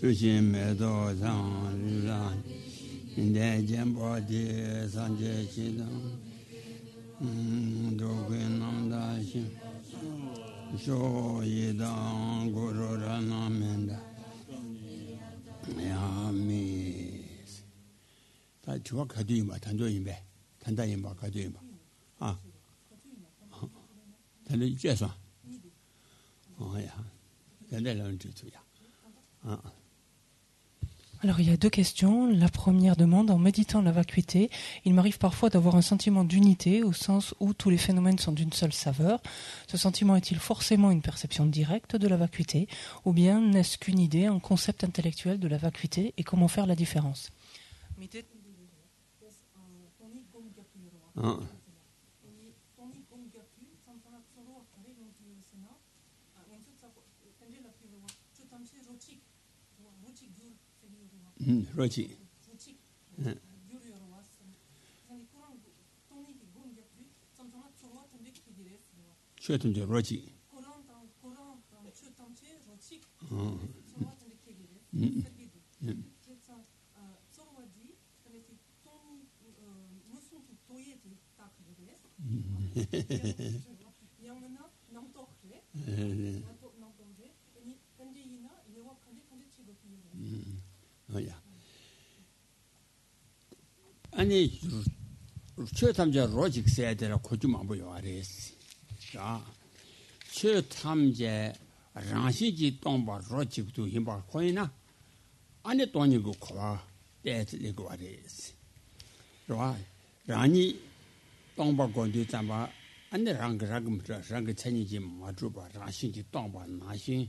诸心灭道上日上，今天见宝地三界七等，嗯，都归南大行，说一当古罗刹那面的，呀弥，他主要开对嘛，谈对一呗，谈大一吧，开对嘛，啊，他的介绍，哦呀，现在人知道呀，啊。 Alors il y a deux questions. La première demande, en méditant la vacuité, il m'arrive parfois d'avoir un sentiment d'unité au sens où tous les phénomènes sont d'une seule saveur. Ce sentiment est-il forcément une perception directe de la vacuité ou bien n'est-ce qu'une idée, un concept intellectuel de la vacuité et comment faire la différence? 嗯， 그렇지. 응. 최든 저 그렇지. 어. 음. 음. 예, 어야. 아니 최탐자 로직 세대라 고주만 보여 아래스. 자. 최탐제 랑시지 동바 로직도 힘바 코이나. 아니 돈이고 코와 때리고 아래스. 좋아. 라니 동바 건디 잠바 안내 랑그라금 랑그 천이지 마주바 랑시지 동바 나신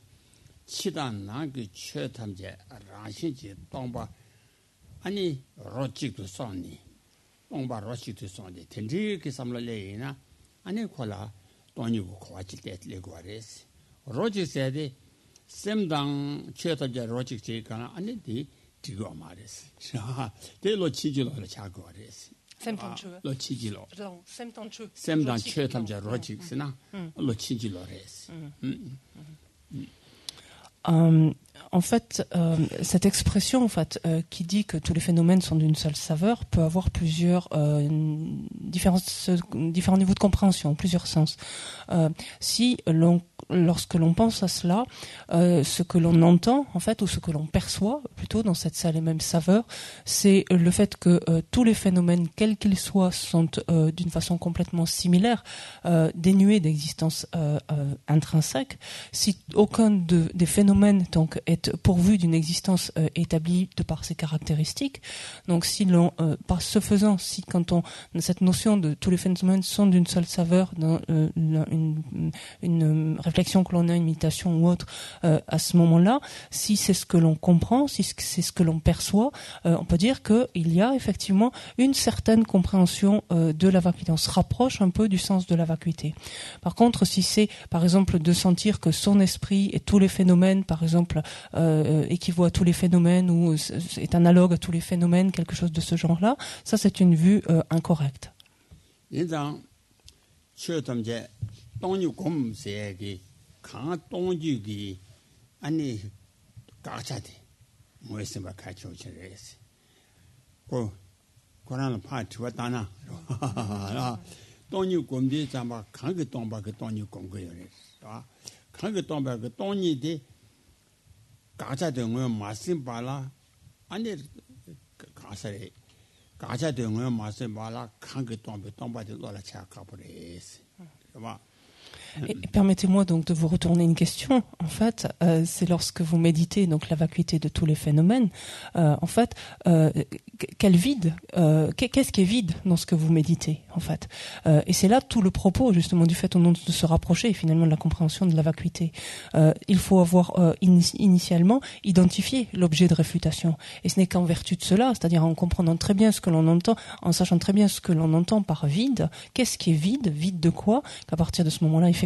치단 나그 최탐제 랑시지 동바 아니 로직도 sonni 동바 로직도 sonni 텐지 그 삼라레이나 아니 콜라 돈이고 코와지 때리고 아래스 로직세데 셈당 최탐제 로직 제가 아니 디 디고 말했어 자 데로 치지로 차고 아래스 로 치지로 셈당 최탐제 로직스나 로 치지로 아래스 음 Euh, en fait, euh, cette expression, en fait, euh, qui dit que tous les phénomènes sont d'une seule saveur, peut avoir plusieurs différents, différents niveaux de compréhension, plusieurs sens. Si l'on, lorsque l'on pense à cela, euh, ce que l'on entend, en fait, ou ce que l'on perçoit, plutôt dans cette seule et même saveur, c'est le fait que euh, tous les phénomènes, quels qu'ils soient, sont euh, d'une façon complètement similaire, dénués d'existence intrinsèque. Si aucun de- des phénomènes donc est pourvu d'une existence établie de par ses caractéristiques, donc si l'on, par ce faisant, si quand on cette notion de tous les phénomènes sont d'une seule saveur, une réflexion réflexion que l'on a, une méditation ou autre, euh, à ce moment-là, si c'est ce que l'on comprend, si c'est ce que l'on perçoit, euh, on peut dire qu'il y a effectivement une certaine compréhension euh, de la vacuité. On se rapproche un peu du sens de la vacuité. Par contre, si c'est par exemple de sentir que son esprit et tous les phénomènes, par exemple, équivaut à tous les phénomènes ou est analogue à tous les phénomènes, quelque chose de ce genre-là, ça c'est une vue incorrecte. 강 동주기 아니 가차데 뭐에서 막 같이 오치레스 고 고라는 파트 왔다나 동유 공디 잠바 강그 동바 그 동유 공거요레 아 강그 동바 그 동이데 가차데 뭐 마신 발라 아니 가사레 가자 등을 마세 말라 칸그 tombe tombe de la chaka pour les Et permettez-moi donc de vous retourner une question. En fait, euh, c'est lorsque vous méditez donc la vacuité de tous les phénomènes. euh, en fait, euh, quel vide euh, qu'est- Qu'est-ce qui est vide dans ce que vous méditez En fait, Euh, et c'est là tout le propos justement du fait au nom de se rapprocher finalement de la compréhension de la vacuité. Euh, il faut avoir ini- initialement identifié l'objet de réfutation, et ce n'est qu'en vertu de cela, c'est-à-dire en comprenant très bien ce que l'on entend, en sachant très bien ce que l'on entend par vide, qu'est-ce qui est vide, vide de quoi, qu'à partir de ce moment-là, effectivement,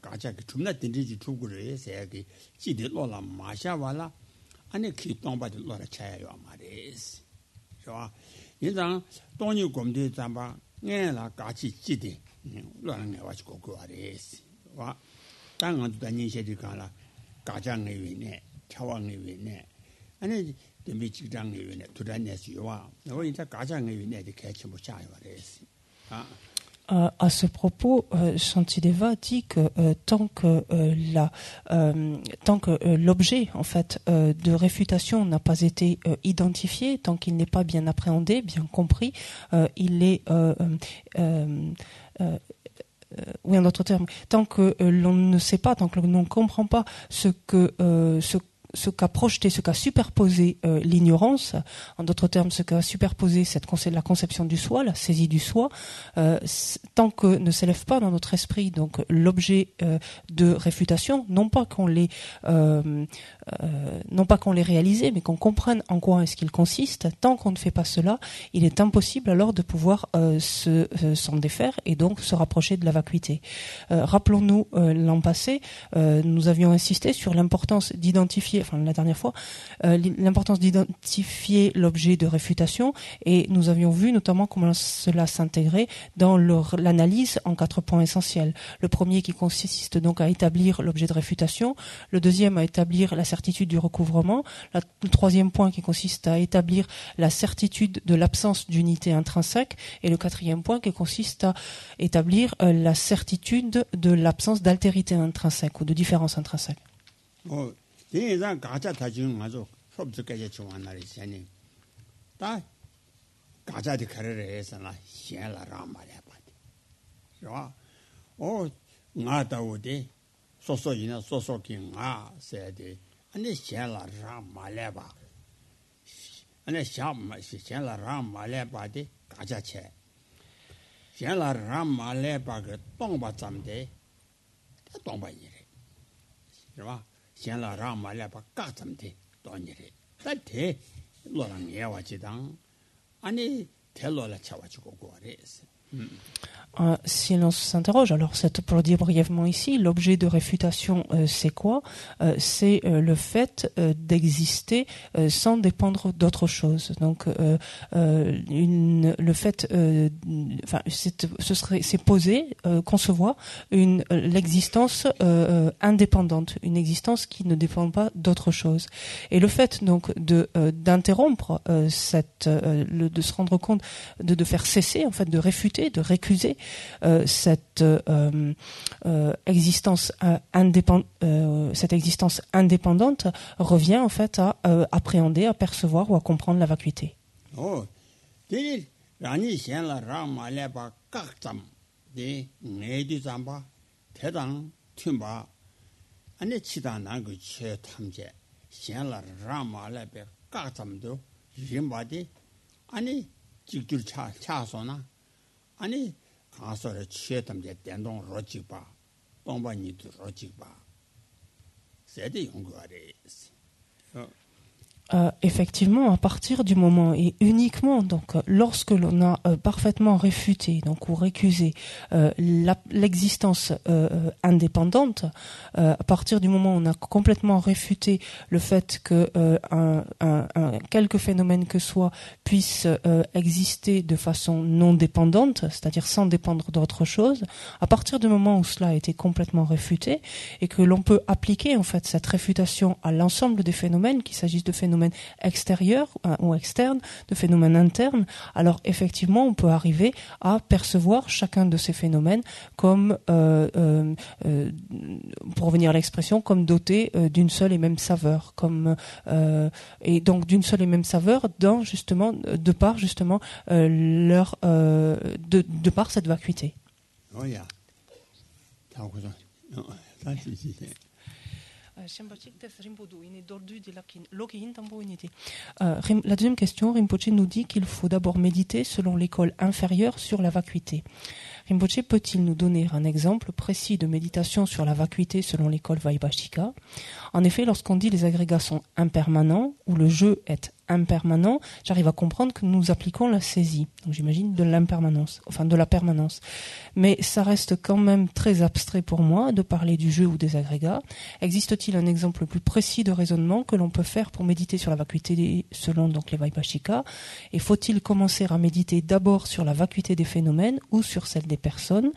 가자 그 줌나 딘디지 주구를 세게 지대 로라 마샤와라 아니 키 동바도 로라 차야요 말이스 좋아 인장 돈이 곰데 잠바 녜라 같이 지대 로라 내 와지고 그 아레스 와 땅은 다 니셰디 가라 가자 내위네 차와 내위네 아니 dēmbi jīgdāng ngī yu nē, tūrā nē sī yuwa, nō yī tā gāchā ngī yu nē dī kē chī mū chā yuwa rē sī. Euh, à ce propos, euh, Shantideva dit que euh, tant que euh, l'objet en fait de réfutation n'a pas été identifié, tant qu'il n'est pas bien appréhendé, bien compris, il est oui, en d'autres termes, tant que l'on ne sait pas, tant que l'on ne comprend pas ce que ce ce qu'a projeté, ce qu'a superposé euh, l'ignorance, en d'autres termes, ce qu'a superposé cette conce- la conception du soi, la saisie du soi, euh, tant que ne s'élève pas dans notre esprit donc l'objet euh, de réfutation, non pas qu'on euh, non pas qu'on l'ait réalisé, mais qu'on comprenne en quoi est-ce qu'il consiste. Tant qu'on ne fait pas cela, il est impossible alors de pouvoir se s'en défaire et donc se rapprocher de la vacuité. Rappelons-nous l'an passé, nous avions insisté sur l'importance d'identifier, enfin la dernière fois, euh, l'importance d'identifier l'objet de réfutation et nous avions vu notamment comment cela s'intégrait dans l'analyse en quatre points essentiels. Le premier qui consiste donc à établir l'objet de réfutation, le deuxième à établir la certitude du recouvrement, le troisième point qui consiste à établir la certitude de l'absence d'unité intrinsèque et le quatrième point qui consiste à établir euh, la certitude de l'absence d'altérité intrinsèque ou de différence intrinsèque. 어, 대해서 가자 다 지금 아주 섭득하게 좋아한 날이 있으니, 다 가자디 가르를 해서나 희엘라라 말이야, 봐도. 좋아? 어, 나다 오대, 소소이나 소소기 나, 세대. 아니, 희엘라라 말이야, 봐. 아니, 희엘라라 말이야, 봐도 가자체. 희엘라라 말이야, 봐, 그 똥바 잠대, 다 똥바 이래. 是吧？ xianla rang ma la pa ka tsam te donye re. Ta te lo la ngewa chi tang, ane te lo la chawa chi go go re Euh, si l'on s'interroge, alors c'est- pour dire brièvement ici, l'objet de réfutation, euh, c'est quoi? Euh, C'est euh, le fait d'exister sans dépendre d'autre chose. Donc, le fait, enfin, c'est- ce serait, c'est poser, concevoir l'existence indépendante, une existence qui ne dépend pas d'autre chose. Et le fait donc de d'interrompre de se rendre compte, de, de faire cesser en fait, de réfuter, de récuser euh, cette euh, euh, existence indépendante, existence indépendante revient en fait à appréhender, à percevoir ou à comprendre la vacuité. Oh. 아서레 치에담제 된동 로직바 뽕바니도 로직바. 세대 연구하래 어. Euh, effectivement, à partir du moment et uniquement donc euh, lorsque l'on a euh, parfaitement réfuté donc ou récusé l'existence indépendante, à partir du moment où on a complètement réfuté le fait que un, quelque phénomène que soit puisse exister de façon non dépendante, c'est-à-dire sans dépendre d'autre chose, à partir du moment où cela a été complètement réfuté et que l'on peut appliquer en fait cette réfutation à l'ensemble des phénomènes, qu'il s'agisse de phénomènes extérieurs euh, ou externes, de phénomènes internes, alors effectivement on peut arriver à percevoir chacun de ces phénomènes comme, euh, euh, pour revenir à l'expression, comme doté d'une seule et même saveur, comme et donc d'une seule et même saveur dans justement de par justement leur de, de par cette vacuité. 哦呀，La deuxième question, Rinpoche nous dit qu'il faut d'abord méditer selon l'école inférieure sur la vacuité. Rinpoche peut-il nous donner un exemple précis de méditation sur la vacuité selon l'école Vaibhashika En effet, lorsqu'on dit les agrégats sont impermanents ou le jeu est impermanent, j'arrive à comprendre que nous appliquons la saisie. Donc j'imagine de l'impermanence, enfin de la permanence. Mais ça reste quand même très abstrait pour moi de parler du jeu ou des agrégats. Existe-t-il un exemple plus précis de raisonnement que l'on peut faire pour méditer sur la vacuité selon donc les Vaibhashika Et faut-il commencer à méditer d'abord sur la vacuité des phénomènes ou sur celle des personnes?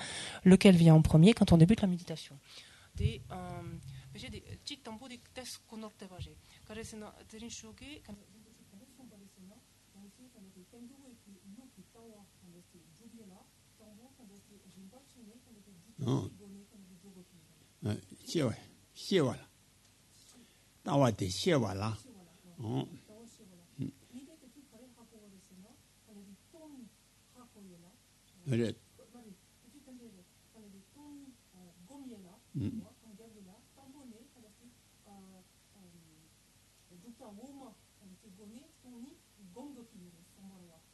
Lequel vient en premier quand on débute la méditation? Des, euh, 어, 쉐와, 쉐와라. 나와대 쉐와라. 어, 그래. 음.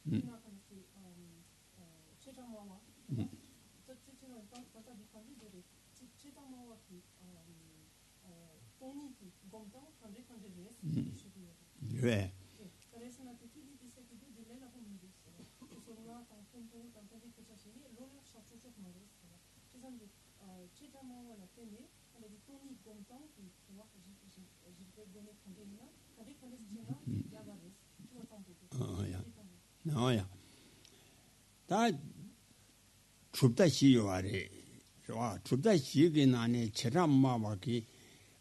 음. 왜? 어야, 나야. 다 춥다 시요아래. 좋아, 춥다 시게 나네 체람마바기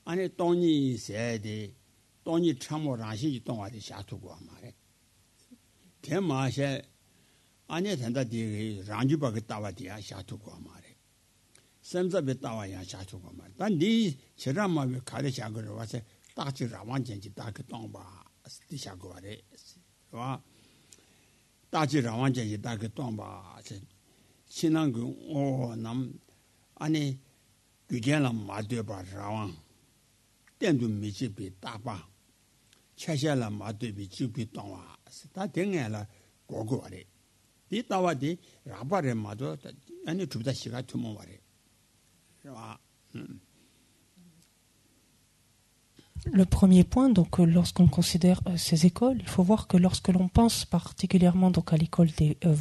안에 돈이 있어야 돼. 돈이 참모 라시 동아리 샤투고 말해 대마셰 아니 된다 디게 란주바게 따와디야 샤투고 말해 샘자베 따와야 샤투고 말 단디 제라마베 가래 샤거를 와서 딱지 라완전지 딱그 동바 스티샤고 말해 와 딱지 라완전지 딱그 동바 신앙군 오남 아니 규견람 마드바 라완 땡도 미치비 따바 chasha la ma tuibi chukpi tongwa, ta tengaya la gogo wari. Di tawa di raba re ma tuwa, ani tupita shika tumo wari. Le premier point, donc, euh, lorsqu'on considère euh, ces écoles, il faut voir que lorsque l'on pense particulièrement donc à l'école des euh,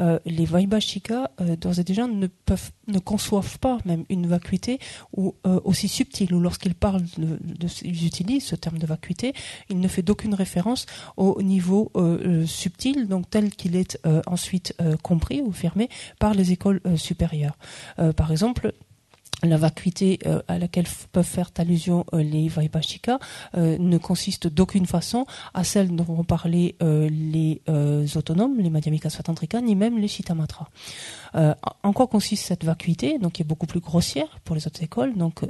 euh, les Vaibhashika d'ores et déjà ne peuvent, ne conçoivent pas même une vacuité ou aussi subtile. Ou lorsqu'ils parlent de, de, ils utilisent ce terme de vacuité, il ne fait d'aucune référence au niveau subtil, donc tel qu'il est ensuite compris ou fermé par les écoles supérieures. par exemple la vacuité euh, à laquelle peuvent faire allusion euh, les Vaibhashika euh, ne consiste d'aucune façon à celle dont vont parler les autonomes, les Madhyamika Svatantrika, ni même les Shittamatra. en quoi consiste cette vacuité, donc qui est beaucoup plus grossière pour les autres écoles, donc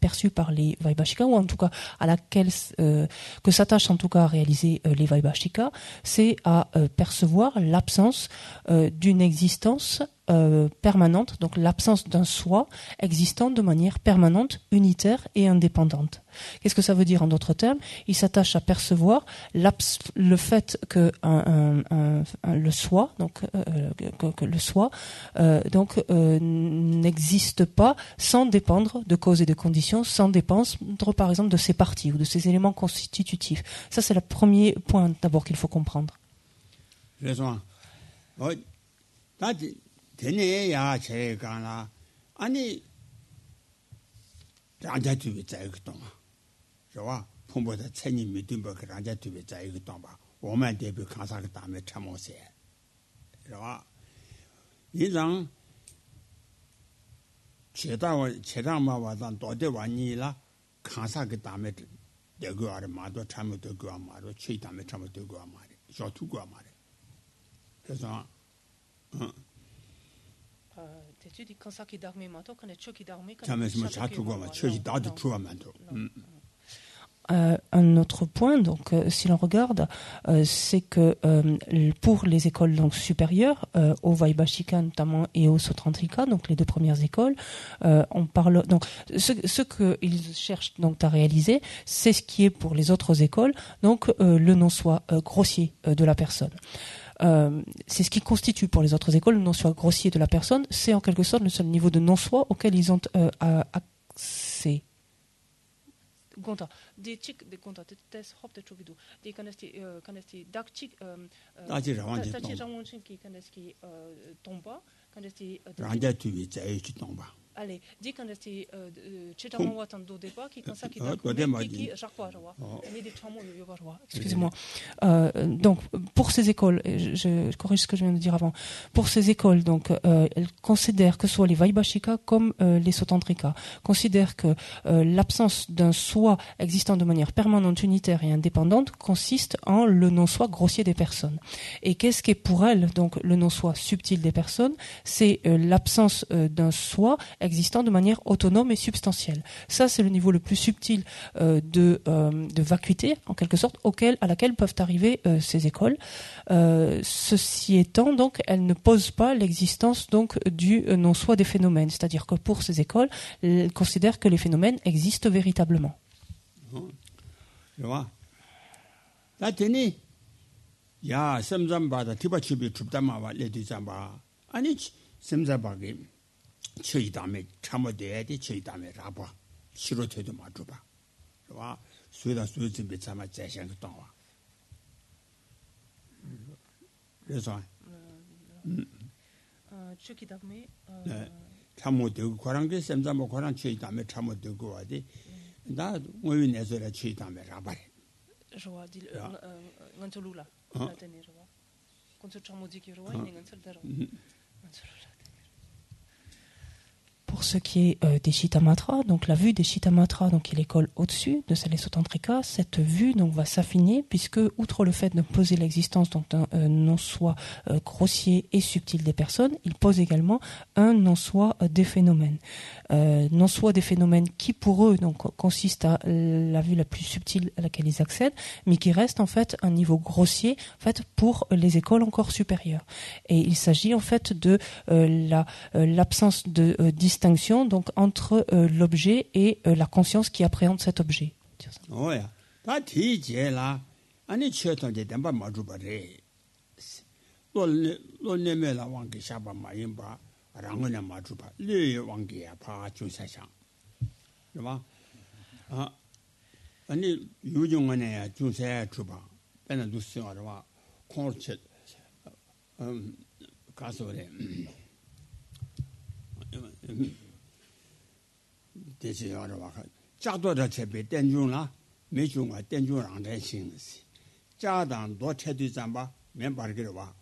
perçue par les Vaibhashika, ou en tout cas à laquelle que s'attachent en tout cas à réaliser les Vaibhashika, c'est à percevoir l'absence d'une existence euh, permanente, donc l'absence d'un soi existant de manière permanente, unitaire et indépendante. Qu'est-ce que ça veut dire en d'autres termes? Il s'attache à percevoir le fait que le soi, donc euh, que, le soi, euh, donc euh, n'existe pas sans dépendre de causes et de conditions, sans dépendre par exemple de ses parties ou de ses éléments constitutifs. Ça c'est le premier point d'abord qu'il faut comprendre. kiawa pōmbō tā cēnyi mī tūmbō kī rāngyā tūbē chā yī kī tōmbā wō mā dēbī kānsā kī tāmē chā mō sē rāwa yī zāng chē tā mā wā zāng tō tē wā nī lā kānsā kī tāmē dē gu wā rī mā tō chā mō tō gu wā mā rō chē tāmē chā mō tō gu wā mā rī shō tū gu wā mā rī yī zāng 대주디 컨사키 다음에 마토 근데 초기 다음에 그 참에서 뭐 자투고 막 초기 다도 추와 만도 음 嗯 un autre point, donc, euh, si l'on regarde, euh, c'est que euh, pour les écoles donc supérieures, au Vaibhashika notamment et au Sotrantrika, donc les deux premières écoles, on parle donc ce, ce qu'ils cherchent donc à réaliser, c'est ce qui est pour les autres écoles, donc le non-soi grossier de la personne. Euh, c'est ce qui constitue pour les autres écoles le non-soi grossier de la personne. C'est en quelque sorte le seul niveau de non-soi auquel ils ont euh, accès. gonta. De chik de gonta te tes hop te chobidu de kanesti eh, kanesti dak chik eh, eh, aji rawan ji ta chi rawan ki kanesti tomba kanesti ranja tu bi chai chi tomba Allez, ale dikandesti chitamo euh, watan do deba ki kansa ki ki jakwa rawa ni de chamo yo barwa excusez-moi. Euh, donc pour ces écoles je, corrige ce que je viens de dire avant pour ces écoles donc euh, elles considèrent que ce soit les vaibhashika comme les sotandrika considèrent que l'absence d'un soi existant de manière permanente unitaire et indépendante consiste en le non-soi grossier des personnes. Et qu'est-ce qui est pour elles donc le non-soi subtil des personnes? C'est l'absence d'un soi existant de manière autonome et substantielle. Ça, c'est le niveau le plus subtil euh, de, euh, de vacuité, en quelque sorte, auquel, à laquelle peuvent arriver euh, ces écoles. Euh, ceci étant, donc, elles ne posent pas l'existence donc du euh, non-soi des phénomènes. C'est-à-dire que pour ces écoles, elles considèrent que les phénomènes existent véritablement. 그와 나더니 야 semzambada 티바치비 춥다마와 레디잠바 아니 semzamb하게 처이다메 참어돼야 돼 처이다메 라봐 싫어돼도 맞줘봐 와 수에다 수에 준비 참아 재생 동와 그래서 네. 참모되고 고랑게 semzamba 고랑 처이다메 참모되고 와디 나 뭐위 내서라 처이다메 라바래 Joa, di Ja. ngantolula. Ah. La tene joa. Konso chamo diki joa, Ah. ine ngantol daro. Ngantolula. Pour ce qui est euh, des Chitamatras, donc la vue des Chitamatras, donc qui est l'école au-dessus de celle des Sotantrika, cette vue donc va s'affiner puisque outre le fait de poser l'existence d'un euh, non-soi euh, grossier et subtil des personnes, il pose également un non-soi des phénomènes. Non-soi des phénomènes qui pour eux donc à la vue la plus subtile à laquelle ils accèdent, mais qui reste en fait un niveau grossier en fait pour les écoles encore supérieures. Et il s'agit en fait de la l'absence de euh, distinction donc entre euh, l'objet et euh, la conscience qui appréhende cet objet. 대체 여러 와 짜도다 제베 땡중라 메중아 땡중랑 대신스 짜단 도체디 잠바 멤버기로 와.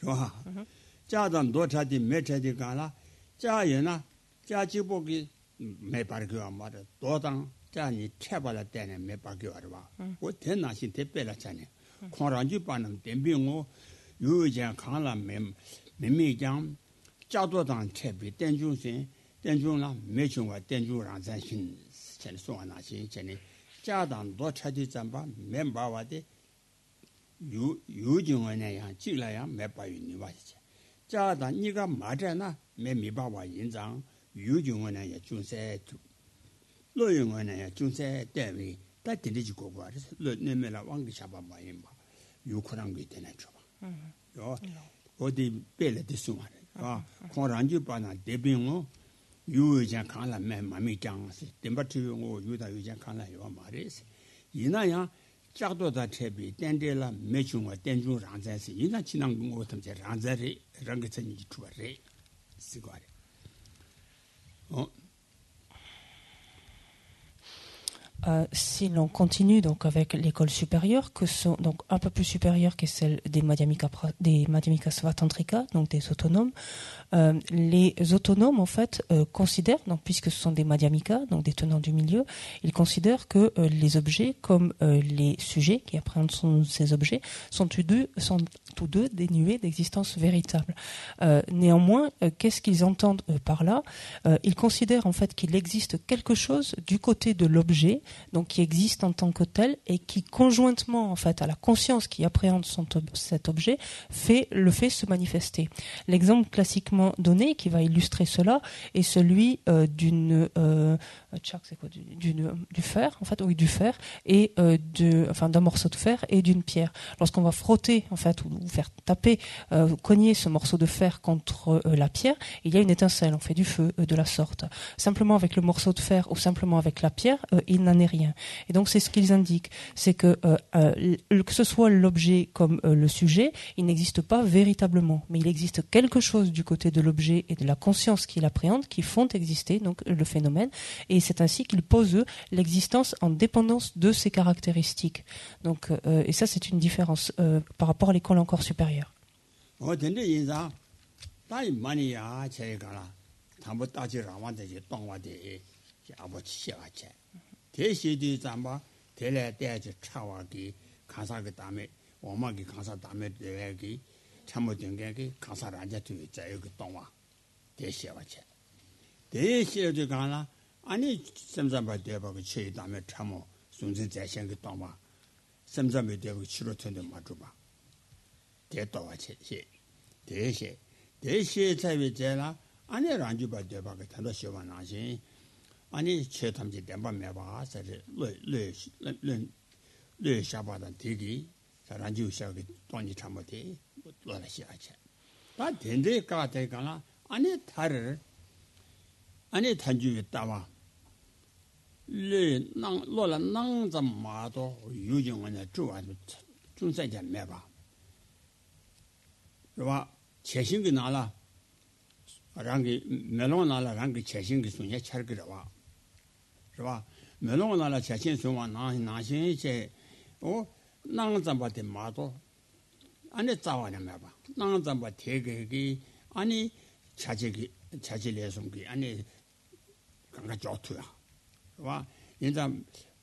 좋아. 짜단 도체디 메체디 가라. 짜예나 짜지복이 메바르기와 말아 도당 짜니 채발라 때네 메바기와 와. 고텐나신 대빼라 짜네. 코란지 빠는 땡빙고 유전 강라 멤 멤미장 자도 당 탭이 땡중신 땡중라 매중과 땡중랑 잔신 전에 송하나시 전에 자당도 차지 잠바 멤버와데 유 유정원에야 지라야 매바윤이 와시지 자당 니가 맞잖아 매미바와 인장 유정원에야 준세 로영원에야 준세 때문에 다 들리지 고고 알았어 내메라 왕기 잡아 봐요 유코랑 게 되는 줘 봐. 요 어디 빼래 됐어 말이야. kōng rāngjī pā na dēbī ngō yū yu jāng kāng la mē mā mī jāng sī, dēmbā tī yu ngō yū dā yu jāng kāng la yuwa mā rē sī. Yīnā yāng chāk tō tā chē bī tēn tē la mē chū ngō tēn chū rāng zā sī, yīnā chī nāng ngō tam chē rāng zā rē, rāng gā tsā nī chū rē, sī rē. Euh, si l'on continue donc avec l'école supérieure, que sont donc un peu plus supérieure que celle des Madhyamika, des Madhyamika Svatantrika, donc des autonomes, euh, les autonomes en fait euh, considèrent, puisque ce sont des Madhyamika, donc des tenants du milieu, ils considèrent que euh, les objets comme les sujets qui appréhendent ces objets sont tous deux, dénués d'existence véritable. Néanmoins, qu'est-ce qu'ils entendent par là? Ils considèrent en fait qu'il existe quelque chose du côté de l'objet donc qui existe en tant que tel et qui conjointement en fait à la conscience qui appréhende cet objet fait le fait se manifester. L'exemple classiquement moment donné qui va illustrer cela est celui euh, d'une euh, c'est quoi d'une- du fer en fait oui du fer et euh, de enfin d'un morceau de fer et d'une pierre. Lorsqu'on va frotter en fait ou, ou faire taper euh, cogner ce morceau de fer contre euh, la pierre il y a une étincelle on fait du feu euh, de la sorte. Simplement avec le morceau de fer ou simplement avec la pierre euh, il n'en est rien. Et donc c'est ce qu'ils indiquent. C'est que euh, euh, que ce soit l'objet comme euh, le sujet il n'existe pas véritablement. Mais il existe quelque chose du côté de l'objet et de la conscience qu'il appréhende qui font exister donc le phénomène. Et c'est ainsi qu'ils posent eux, l'existence en dépendance de ses caractéristiques. Donc euh, et ça c'est une différence euh, par rapport à l'école encore supérieure 참모 된게 가사 앉아 뒤에 자. 여기 동화. 대시와 체 대시에 가나? 아니 샘잠바 대바고 체 다음에 참모 순진 자신 그 동화. 샘잠에 대고 치료 텐데 맞죠 봐. 대도와 체시. 대시. 대시에 차비 제나? 아니 란주바 대바고 단도 시와 나신 아니 체 탐지 대바 매바 사실 르르르 르샤바단 되기. 란주 샤게 돈이 참모데 lōla xiā chā. Tā tēndē kā tē kā lā, anē thār, anē thāñchū wī tāwā, lē nāng, lōla nāng zā mā tō yū jīng wā nā chū wā chū sā chā mē bā. Rā chē shīng kī nā lā, rāngi, mē lōng nā lā rāngi chē shīng kī sū nyā chār kī rā wā. Rā mē lōng nā lā chē shīng sū wā nā shīng chē, o nāng zā mā tē mā tō 안에 짜와냐 마봐 나는 잠바 대개기 아니 자제기 자질레송기 아니 강가 좋투야 와 인자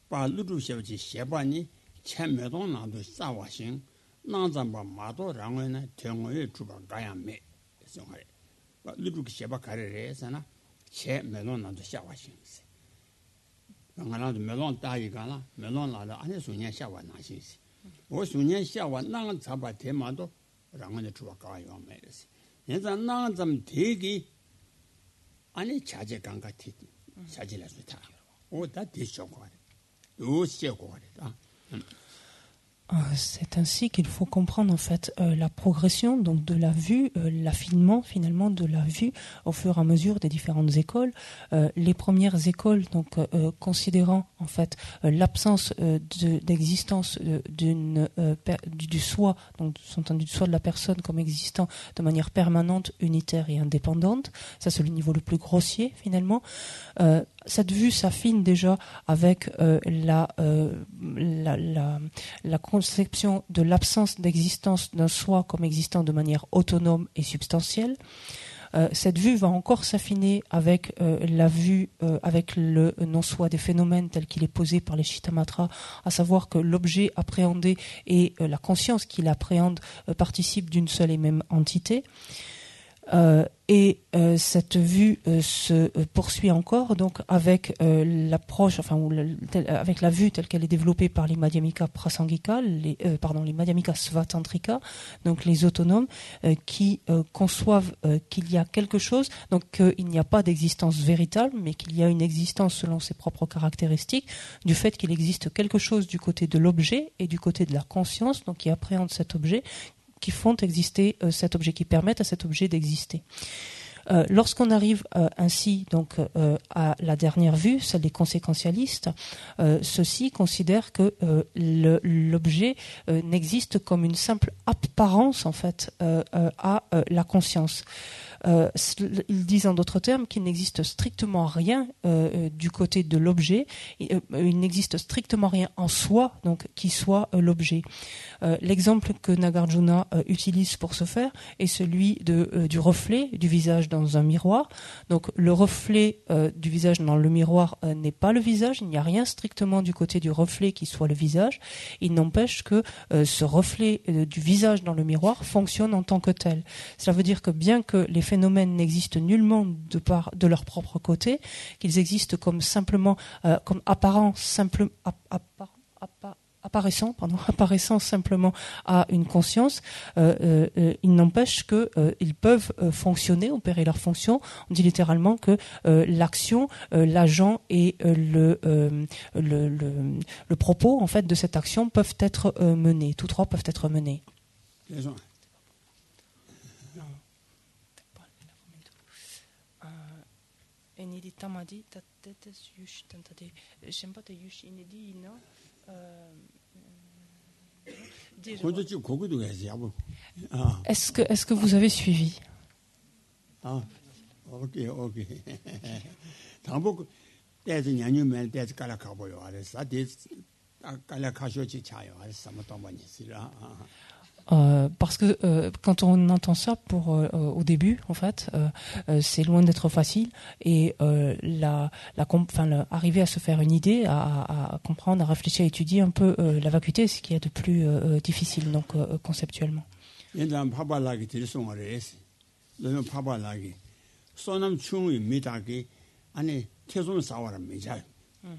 바루루 쉐지 쉐바니 쳔메도 나도 싸와신 나잠바 마도 랑외나 정어의 주방 가야메 송하래 바 루루기 쉐바 가래래잖아 쳔메도 나도 샤와신 강가나도 멜론 따이가나 멜론 나도 안에 소냐 샤와 나신시 路主小去写把你钱麦当拿都啥话行。那咱把马多然后呢，天我也主把这样买，送回来。把你这个先把开的人是呢，钱买了那就下瓦行噻。俺那就买了大一个了，买了那了，俺那送年下瓦哪行噻？我送年下瓦那个才把天马多，然后呢主把高样买的噻。现在那咱们提给，俺那恰恰刚刚提的，下起来是他，我他提效果的，有效果的啊。 Euh, C'est ainsi qu'il faut comprendre en fait euh, la progression donc de la vue, euh, l'affinement finalement de la vue au fur et à mesure des différentes écoles. Euh, les premières écoles donc euh, considérant en fait euh, l'absence euh, de- d'existence euh, d'une euh, du, du soi, donc entendu du soi de la personne comme existant de manière permanente, unitaire et indépendante. Ça c'est le niveau le plus grossier finalement. Cette vue s'affine déjà avec euh, la, euh, la, conception de l'absence d'existence d'un soi comme existant de manière autonome et substantielle. Euh, cette vue va encore s'affiner avec la vue, avec le non-soi des phénomènes tel qu'il est posé par les Shittamatra, à savoir que l'objet appréhendé et la conscience qu'il appréhende participent d'une seule et même entité. Euh, et euh, cette vue euh, se poursuit encore donc avec l'approche, enfin avec la vue telle qu'elle est développée par les Madhyamika Prasangika, les, pardon, les Svatantrika, donc les autonomes, qui conçoivent qu'il y a quelque chose, donc qu'il n'y a pas d'existence véritable, mais qu'il y a une existence selon ses propres caractéristiques, du fait qu'il existe quelque chose du côté de l'objet et du côté de la conscience, donc qui appréhende cet objet, qui font exister euh, cet objet, qui permettent à cet objet d'exister. Euh, Lorsqu'on arrive euh, ainsi donc à la dernière vue, celle des conséquentialistes, ceux-ci considèrent que l'objet n'existe comme une simple apparence en fait à la conscience. Ils disent en d'autres termes qu'il n'existe strictement rien du côté de l'objet, il, il n'existe strictement rien en soi donc qui soit l'objet. Euh, L'exemple que Nagarjuna euh, utilise pour ce faire est celui euh, du reflet du visage dans un miroir. Donc le reflet du visage dans le miroir n'est pas le visage, il n'y a rien strictement du côté du reflet qui soit le visage. Il n'empêche que ce reflet du visage dans le miroir fonctionne en tant que tel. Cela veut dire que bien que les phénomènes n'existent nullement de part de leur propre côté, qu'ils existent comme simplement comme apparent simple ap- apparent- appa- apparaissant, pardon, apparaissant simplement à une conscience, il n'empêche qu'ils peuvent fonctionner, opérer leur fonction. On dit littéralement que l'action, l'agent et le, le, le, propos en fait de cette action peuvent être menés. Tous trois peuvent être menés. enidi tamadi tatetes yush tantade shempate yush enidi ina est-ce que, est-ce que vous avez suivi? Ah, ok, ok. Euh, parce que euh, quand on entend ça pour euh, au début, en fait, euh, euh, c'est loin d'être facile. Et la, la, enfin, arriver à se faire une idée, à, à, à comprendre, à réfléchir, à étudier un peu la vacuité, c'est ce qu'il y a de plus difficile donc conceptuellement. Mm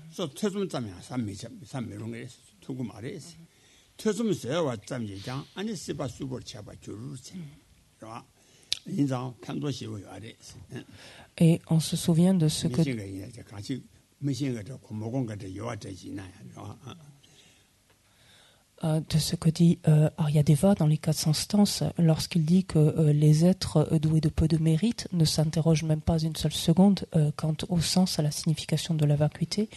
-hmm. 퇴좀 세와 잠지장 아니 시바 수버 차바 주르지 봐 인자 판도 시고 야래 et on se souvient de ce que De ce que dit euh, Aryadeva dans les 400 stances, lorsqu'il dit que euh, les êtres euh, doués de peu de mérite ne s'interrogent même pas une seule seconde quant au sens, à la signification de la vacuité.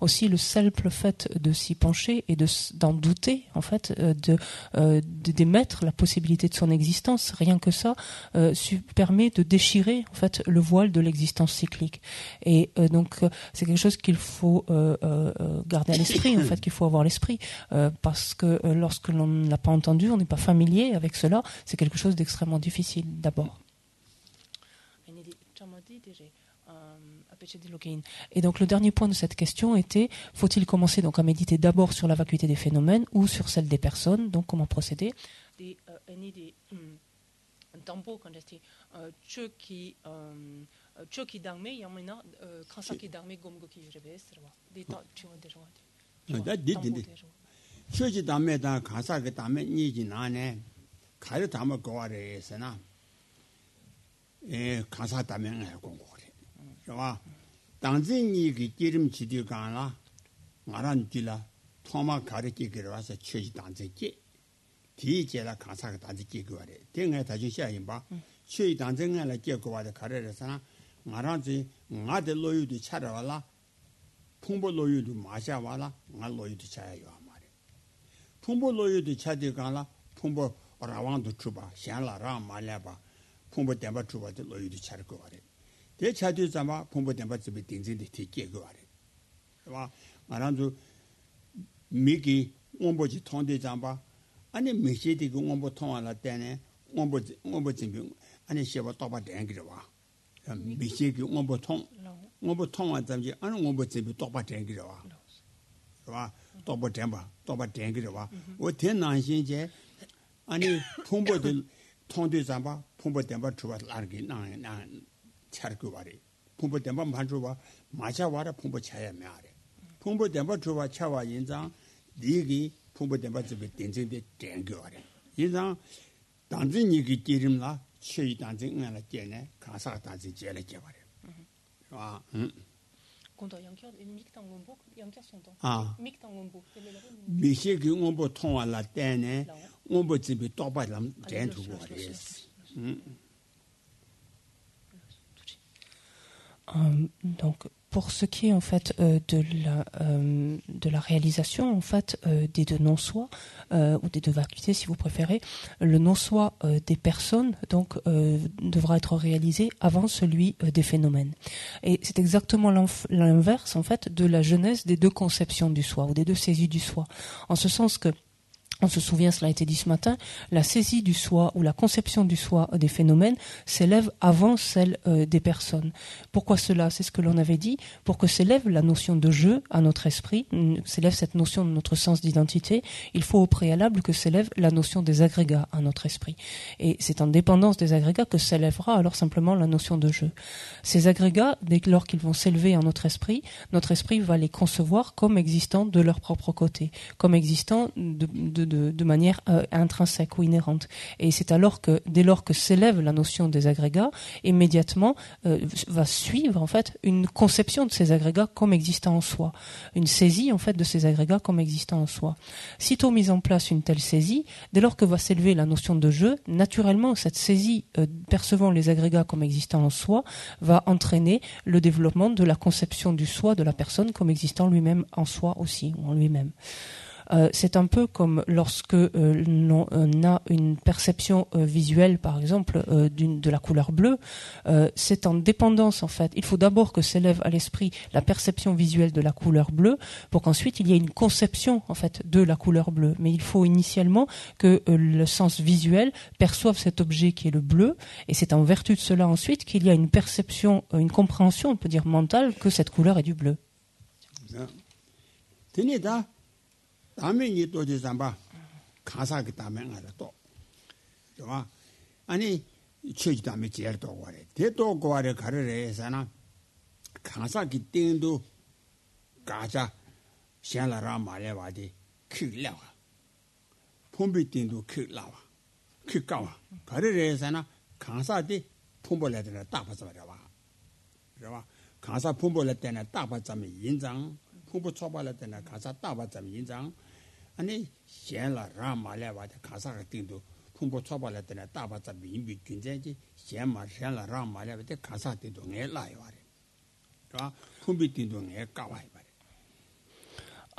Aussi, le simple fait de s'y pencher et d'en douter, en fait, de d'émettre la possibilité de son existence, rien que ça, permet de déchirer, en fait, le voile de l'existence cyclique. Et donc, c'est quelque chose qu'il faut garder à l'esprit, en fait, qu'il faut avoir l'esprit, parce que euh, lorsque l'on ne l'a pas entendu, on n'est pas familier avec cela, c'est quelque chose d'extrêmement difficile d'abord. Et donc le dernier point de cette question était faut-il commencer donc à méditer d'abord sur la vacuité des phénomènes ou sur celle des personnes? Donc comment procéder? 쇼지 담에다 가사 그 담에 니지 나네 가르 담아 거와래서나 에 가사 담에 공고래 저와 당진이 그 기름 지디 가라 말한 길라 토마 가르기 그러와서 최지 단제기 디제라 가사가 단제기 그래 땡에 다시 시작해 봐 최지 단제가라 깨고와서 가르래서나 말한지 나들 로유도 차라와라 풍보 로유도 마샤와라 나 로유도 차야요 pumbu loyo di chadi kaala pumbu rawang du chuba, xianla rang malaya ba, pumbu tenpa chuba di loyo di chari go wari. De chadi zamba pumbu tenpa zibi dingzin di ti gie go wari. Wa, nga rangzu miki ngombo chi tongdi zamba, ane mixi di ki ngombo tongwa la tene, ngombo zimbi, ane xeba toba dengi rwa. Miki ki ngombo tong, ngombo tongwa zambi, ane ngombo zimbi toba dengi rwa. Wa, tōpa tēmba, tōpa tēngi rwa. Wō tēn nāngshīn jē, āni pōmbō tē tōngdō zāmba, pōmbō tēmba chūwa lārgi nāng chār kio wārī. pōmbō tēmba mā chūwa mā māchā wārā pōmbō chāyā mē ārī. pōmbō tēmba chūwa chā wā yīn zāng, dī dīgī pōmbō tēmba zibi tēngzīng tē tēngi wārī. Yinzāng, dāngzī nī nīgī kīrim lā, chē yī dāngzī ngā lā jē nē, kāsā dāngzī jē lā kē wārī. 고도 연결 mikdang ngombo 연결 송도 mikdang ngombo 미시 그 ngombo 통화 라떼네 ngombo 집이 똑바람 된 두고 그랬어 음 donc pour ce qui est en fait euh, de la euh, de la réalisation en fait euh, des deux non-soi ou des deux vacuités si vous préférez, le non-soi des personnes donc devra être réalisé avant celui des phénomènes. Et c'est exactement l'inverse en fait de la genèse des deux conceptions du soi ou des deux saisies du soi, en ce sens que on se souvient, cela a été dit ce matin, la saisie du soi ou la conception du soi des phénomènes s'élève avant celle euh, des personnes. Pourquoi cela? C'est ce que l'on avait dit. Pour que s'élève la notion de jeu à notre esprit, s'élève cette notion de notre sens d'identité, il faut au préalable que s'élève la notion des agrégats à notre esprit. Et c'est en dépendance des agrégats que s'élèvera alors simplement la notion de jeu. Ces agrégats, dès lors qu'ils vont s'élever en notre esprit, notre esprit va les concevoir comme existant de leur propre côté, comme existant de, de de, manière euh, intrinsèque ou inhérente. Et c'est alors que, dès lors que s'élève la notion des agrégats, immédiatement euh, va suivre en fait une conception de ces agrégats comme existant en soi, une saisie en fait de ces agrégats comme existant en soi. Sitôt mise en place une telle saisie, dès lors que va s'élever la notion de jeu, naturellement cette saisie euh, percevant les agrégats comme existant en soi va entraîner le développement de la conception du soi de la personne comme existant lui-même en soi aussi ou en lui-même. Euh, c'est un peu comme lorsque euh, on a une perception euh, visuelle, par exemple, de la couleur bleue. c'est en dépendance, en fait. Il faut d'abord que s'élève à l'esprit la perception visuelle de la couleur bleue pour qu'ensuite il y ait une conception, en fait, de la couleur bleue. Mais il faut initialement que le sens visuel perçoive cet objet qui est le bleu, et c'est en vertu de cela ensuite qu'il y a une perception, une compréhension, on peut dire mentale, que cette couleur est du bleu. 다음에 이 도지 잠바 가사기 다음에 알아도 좋아. 아니 최지 다음에 제일도 거래. 대도 거래 가르래서나 가사기 땡도 가자. 샹라라 말해와디 키려와. 폼비 땡도 키려와. 키까와. 가르래서나 가사디 폼벌레들 다 봐서 말해와. 그래와 가사 폼벌레 때는 다 봐서 인장 후부 초발할 때나 가사 따봤자면 인장 아니 셴라 라말레와데 가사가 띵도 후부 초발할 때나 따봤자면 인비 균제지 셴마 셴라 라말레와데 가사 띵도 내 라이와레 자 후비 띵도 내 까와이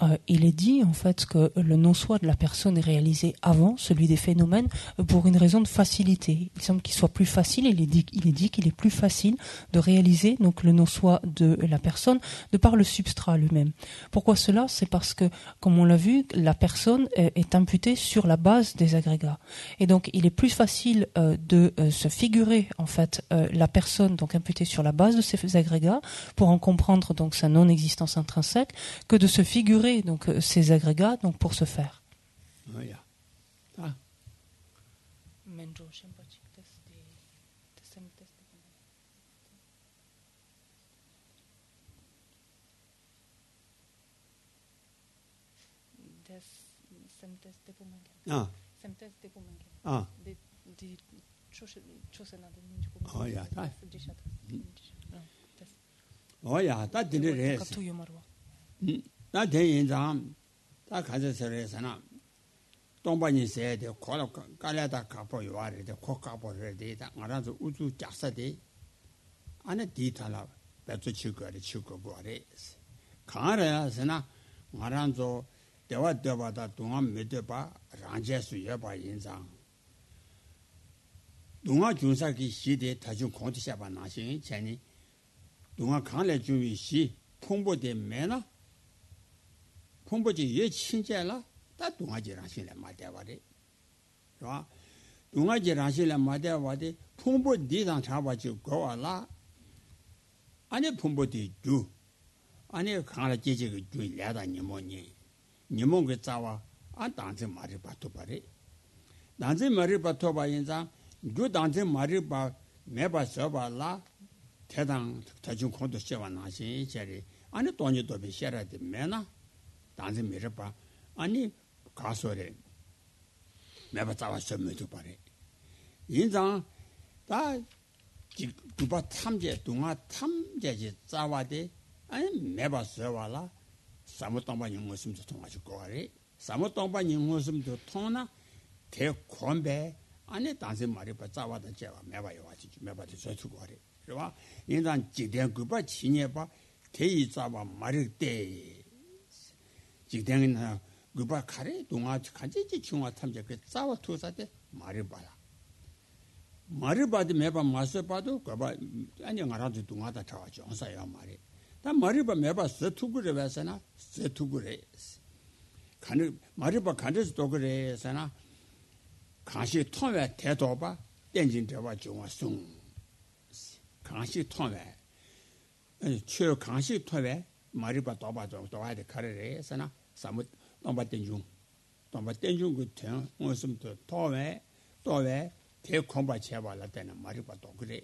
Euh, il est dit en fait que le non-soi de la personne est réalisé avant celui des phénomènes pour une raison de facilité. Il semble qu'il soit plus facile, il est dit, qu'il est plus facile de réaliser donc le non-soi de la personne de par le substrat lui-même. Pourquoi cela? C'est parce que, comme on l'a vu, la personne est imputée sur la base des agrégats. Et donc il est plus facile euh, de euh, se figurer en fait la personne donc imputée sur la base de ces agrégats pour en comprendre donc sa non-existence intrinsèque que de se figurer donc euh, ces agrégats donc pour ce faire. Oh, yeah. ah. Ah. Ah. Oh yeah. 나 대인장 다 가서 서래서나 동반이 세대 고로 깔려다 가보 요아래데 코카보래데 다 알아서 우주 작사데 안에 디탈라 배도 치거리 치고 거래 가라야서나 말한조 대화 대화다 동안 메대바 란제스 예바 인상 동아 준사기 시대 다중 공티샤바 나신 전이 동아 칸레 주위 시 공부된 매나 폼보지 예 친제라 다 동아지랑 신래 마대와리 좋아 동아지랑 신래 마대와리 폼보 니당 잡아지 거와라 아니 폼보디 주 아니 강라 제제 그 주려다 니모니 니모 그 자와 안 당제 말이 봐도 바리 당제 말이 봐도 봐 인자 주 당제 말이 봐 매봐 써봐라 대당 대중 콘도 시와 나시 제리 아니 돈이 더 비셔야 돼 매나 단세 메르바 아니 가서래. 내가 잡았어 메도 바래 인자 다 두바 탐제 동아 탐제지 짜와데 아니 매바 써와라. 사모똥바 영어심도 통하실 거 아래. 사모똥바 영어심도 통나? 대권배. 아니 단세 말이 봐. 짜와다 제가 매바요 아지 매바도 저주고 아래. 그러나 인자 지대 그바 진예 봐. 대이 짜와 말을 때. 직대는 그바 카레 동아 간제지 중화 탐제 그 싸워 투사데 말이 봐라 말이 봐도 매바 마서 봐도 그바 아니 가라도 동아다 타와죠 on사야 말이 다 말이 봐 매바 서투그레 배서나 서투그레 간을 말이봐 간에서 또 그래 sana 강시 통외 대도바 땡진 대바 중화 송 강시 통외 아니 최 강시 통외 말이봐 도바 좀 도와야 돼 가래래 sana 사 무 넘바 땡중 넘바 땡중 그때 무슨도 통외 도외 대콤바 제발라 되는 말이봐 또 그래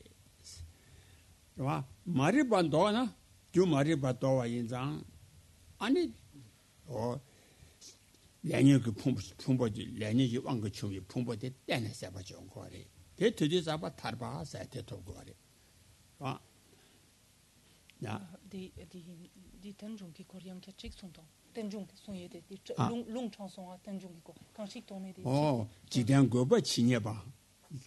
봐 말이봐 도나 주 말이봐 도와 인장 아니 어 량이 그 풍부 풍부지 량이 왕그 충이 풍부데 때는 세바 좀 거래 대 드디 잡아 탈바 세테 도거래 아 tenjung song ye de long long chang song tenjung ko kan shi to me de oh ji den go ba chi ne ba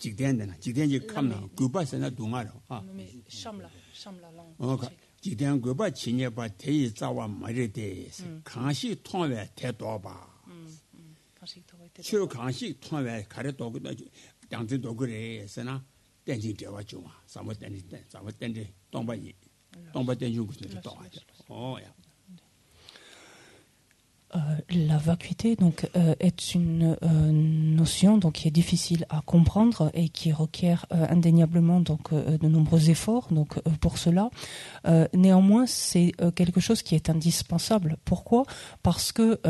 ji den de na ji den ji kam na go ba sa na du nga ro ha sham la sham la lang oh ka ji den go ba chi ne ba te yi za wa ma re de kan shi tong le te do ba chiro kan shi tong le ka re do go da dang zi do go re sa na ten ji de wa ju wa sa mo ten ji ten sa mo ten ji dong ba yi dong ba ten ju ko ne do wa oh ya Euh, la vacuité donc euh, est une euh, notion donc qui est difficile à comprendre et qui requiert indéniablement donc de nombreux efforts donc pour cela. Néanmoins c'est quelque chose qui est indispensable. Pourquoi? Parce que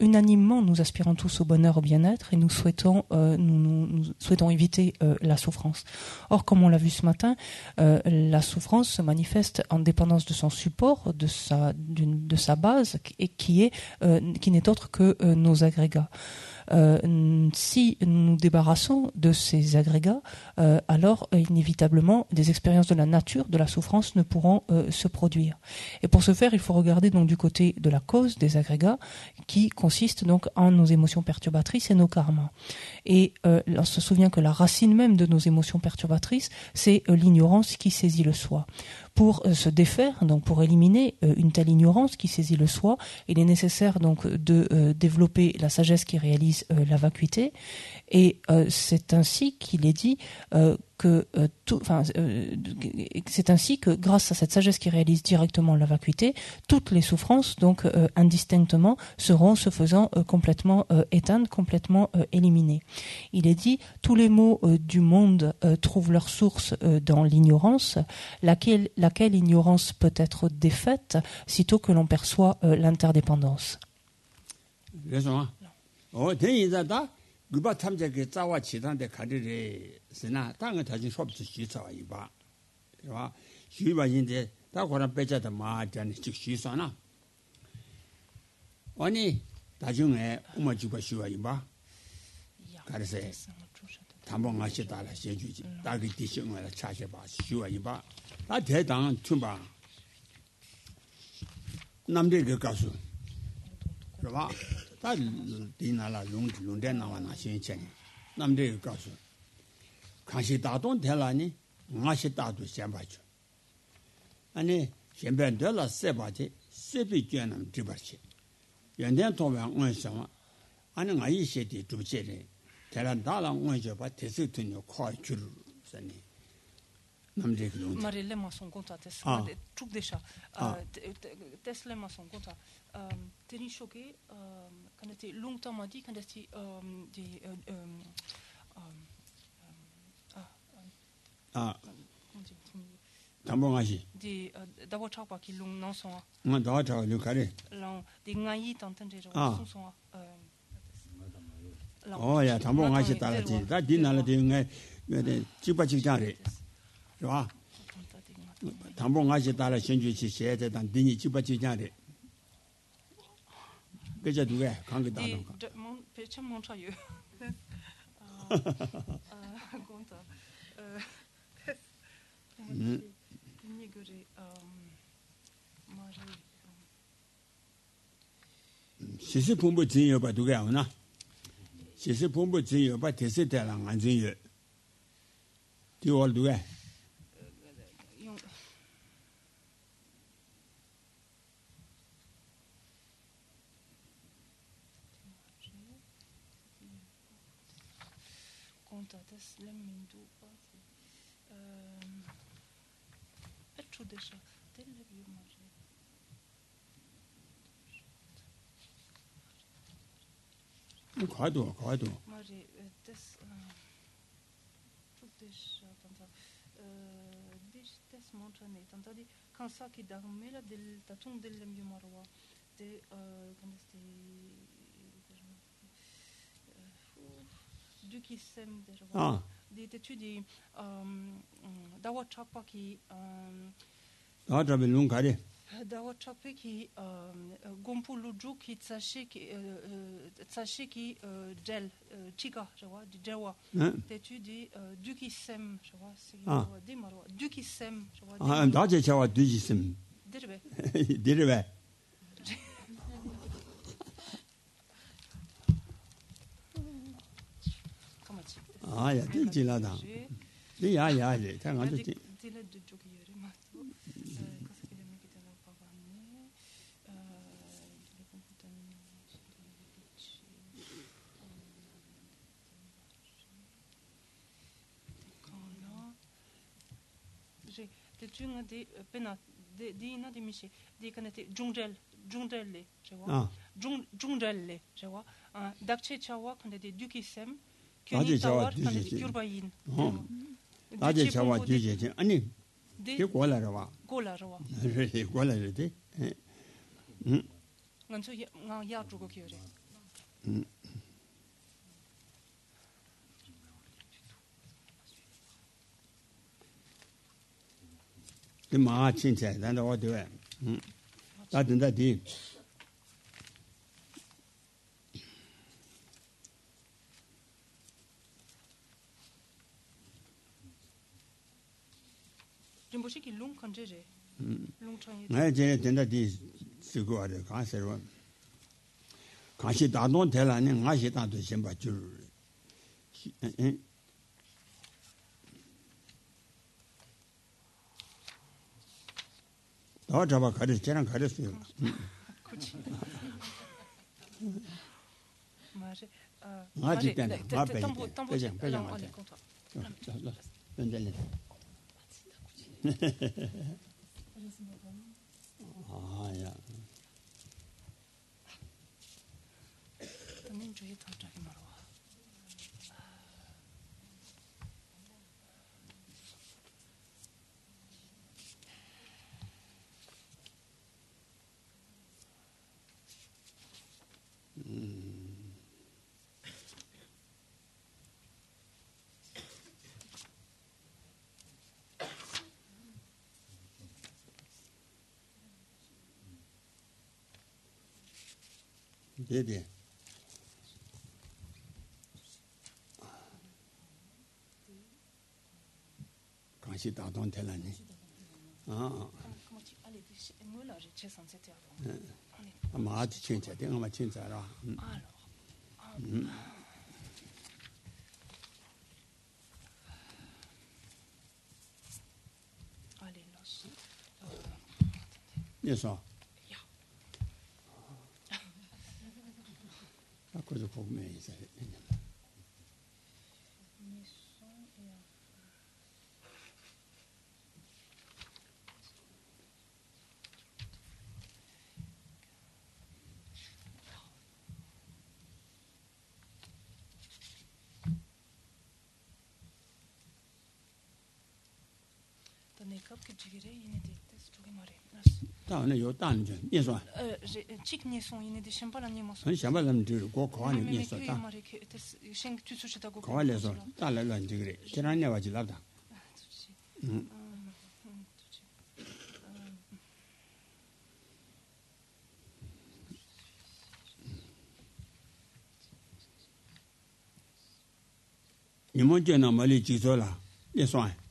unanimement nous aspirons tous au bonheur au bien-être et nous souhaitons nous, souhaitons éviter la souffrance. Or comme on l'a vu ce matin la souffrance se manifeste en dépendance de son support de sa de sa base et qui est qui n'est autre que euh, nos agrégats. Euh, si nous débarrassons de ces agrégats, euh, alors inévitablement des expériences de la nature, de la souffrance ne pourront se produire. Et pour ce faire, il faut regarder donc du côté de la cause des agrégats, qui consiste donc en nos émotions perturbatrices et nos karmas. Et euh, on se souvient que la racine même de nos émotions perturbatrices, c'est euh, l'ignorance qui saisit le soi. Pour euh, se défaire, donc pour éliminer euh, une telle ignorance qui saisit le soi, il est nécessaire donc de développer la sagesse qui réalise la vacuité. Et euh, c'est ainsi qu'il est dit euh, que euh, tout, enfin, euh, c'est ainsi que grâce à cette sagesse qui réalise directement la vacuité, toutes les souffrances donc indistinctement seront se faisant complètement éteintes, complètement éliminées. Il est dit tous les maux du monde trouvent leur source dans l'ignorance, laquelle, laquelle ignorance peut être défaite sitôt que l'on perçoit l'interdépendance? 그래서 어 대인자다 그바 탐제 그 자와 지단데 가리래 스나 땅을 다시 수업지 시사와 이바 와 쉬바인데 다 고란 빼자다 마잖아 즉 시사나 아니 나중에 엄마 주가 쉬와 이바 가르세 담봉 하시다라 세주지 다기 디싱을 차셔 봐 쉬와 이바 나 대당 춤바 남들 그 가수 是吧？ tā tī nā lā yōng tī yōng tē nā wā nā xīn chēng, nām tē yu kā sō, kāng shī tā tōng tē lā nī, ngā shī tā tū xēn bā chō. Anī, xēn bēn tē lā sē bā tē, sē pī jē nām tī bā chē. Yōng tēn tō bā ngō shē wā, anī ngā yī shē tī tū chē rē, tē lā tā lā ngō shē bā tē sī tū nyō kō chū rū sā nī. namde kilo mare le ma son konta tes truk desha tes le ma son konta teni choqué quand était longtemps m'a dit quand était des ah 담보 가시. 디 다보 차파 길롱 나서 뭐 다와 차 루카레. 랑 딩가이 탄탄제로 소소 어야 담보 가시 따라지. 다 디나라 디응에 집바 직장에 是吧？他们俺是打了选举去写的，当第二就不就讲的。搿叫图哎，看个大图。这 嗯，别吃蒙茶油。嗯。嗯。其实分布真有吧，对个样呢？其实分布真有把电视带了俺真有，对我对个。 과도 과도 Mari, eh, des, eh, tuk des, eh, tanta, eh, dis des montrane, tanta di kansa ki dagmela del tatung del lem yumarwa, de, eh, kandes de, du ki sem derwa, 아 di te tu di, um, mm, dawa chakpa ki, um, 나잡을 눈 가리 dawa chakpa ki, um, gompu luju ki tsashi ki, eh, eh, tsashi ki, eh, gel, eh, chiga, jawa, di jawa, 응 T'es-tu dit euh, du qui sème, je vois, c'est Ah. euh, des marwa. Du qui sème, je vois. 아 나제 자와 뒤지 있음 Derbe. 데려와 Comment tu 아야 뒤지라다 야야야 자 가서 지 Dile de jogi yere mato. Kasa kile me J'ai t'es-tu nga de pena de di na di miche di kanete jungel jungel le, je vois. 아 중 중절레 저와 아 dakche chawa 근데 데 dukisem 낮에 kyuni chawa tawar 근데 dukisim. gyurbayin 어 나제 자와 뒤지 아니 de 게 고라라 와 golarwa 그래 고라라 돼 nganso nga ya jugo kyore 그 마가 친체 di maa chin chay, danda o diwa, da dinda di. Rinpoche ki lung kanje re, lung chanyi. Naya jene dinda di sigo wade, kaa serwa. Kaa shi dadon tela, nga shi dadu shenpa churu. 다 잡아 가리 쟤랑 가렸어요. 맞아. 아, 진짜. 아, 배경. 배경, 배경 맞아. 아, 야. 너무 좋다. 嗯，爹爹，刚去大冬天了呢，啊。Ach du, schönen 嗯，嗯。你说 Dennoch chigire yine de tes chugi mare. Ta ne yo tan je. Ye so. Euh chik ni son yine de shamba la ni mo so. Shamba la ni go ko ani ni so ta. Sheng tu su chita go. Ko le so. Ta la la chigire. Tiran ne wa ji lab da. 음. Nyamon jena mali jizo la, ah, mm. ah, mm, mm, ah. le suan. Eh.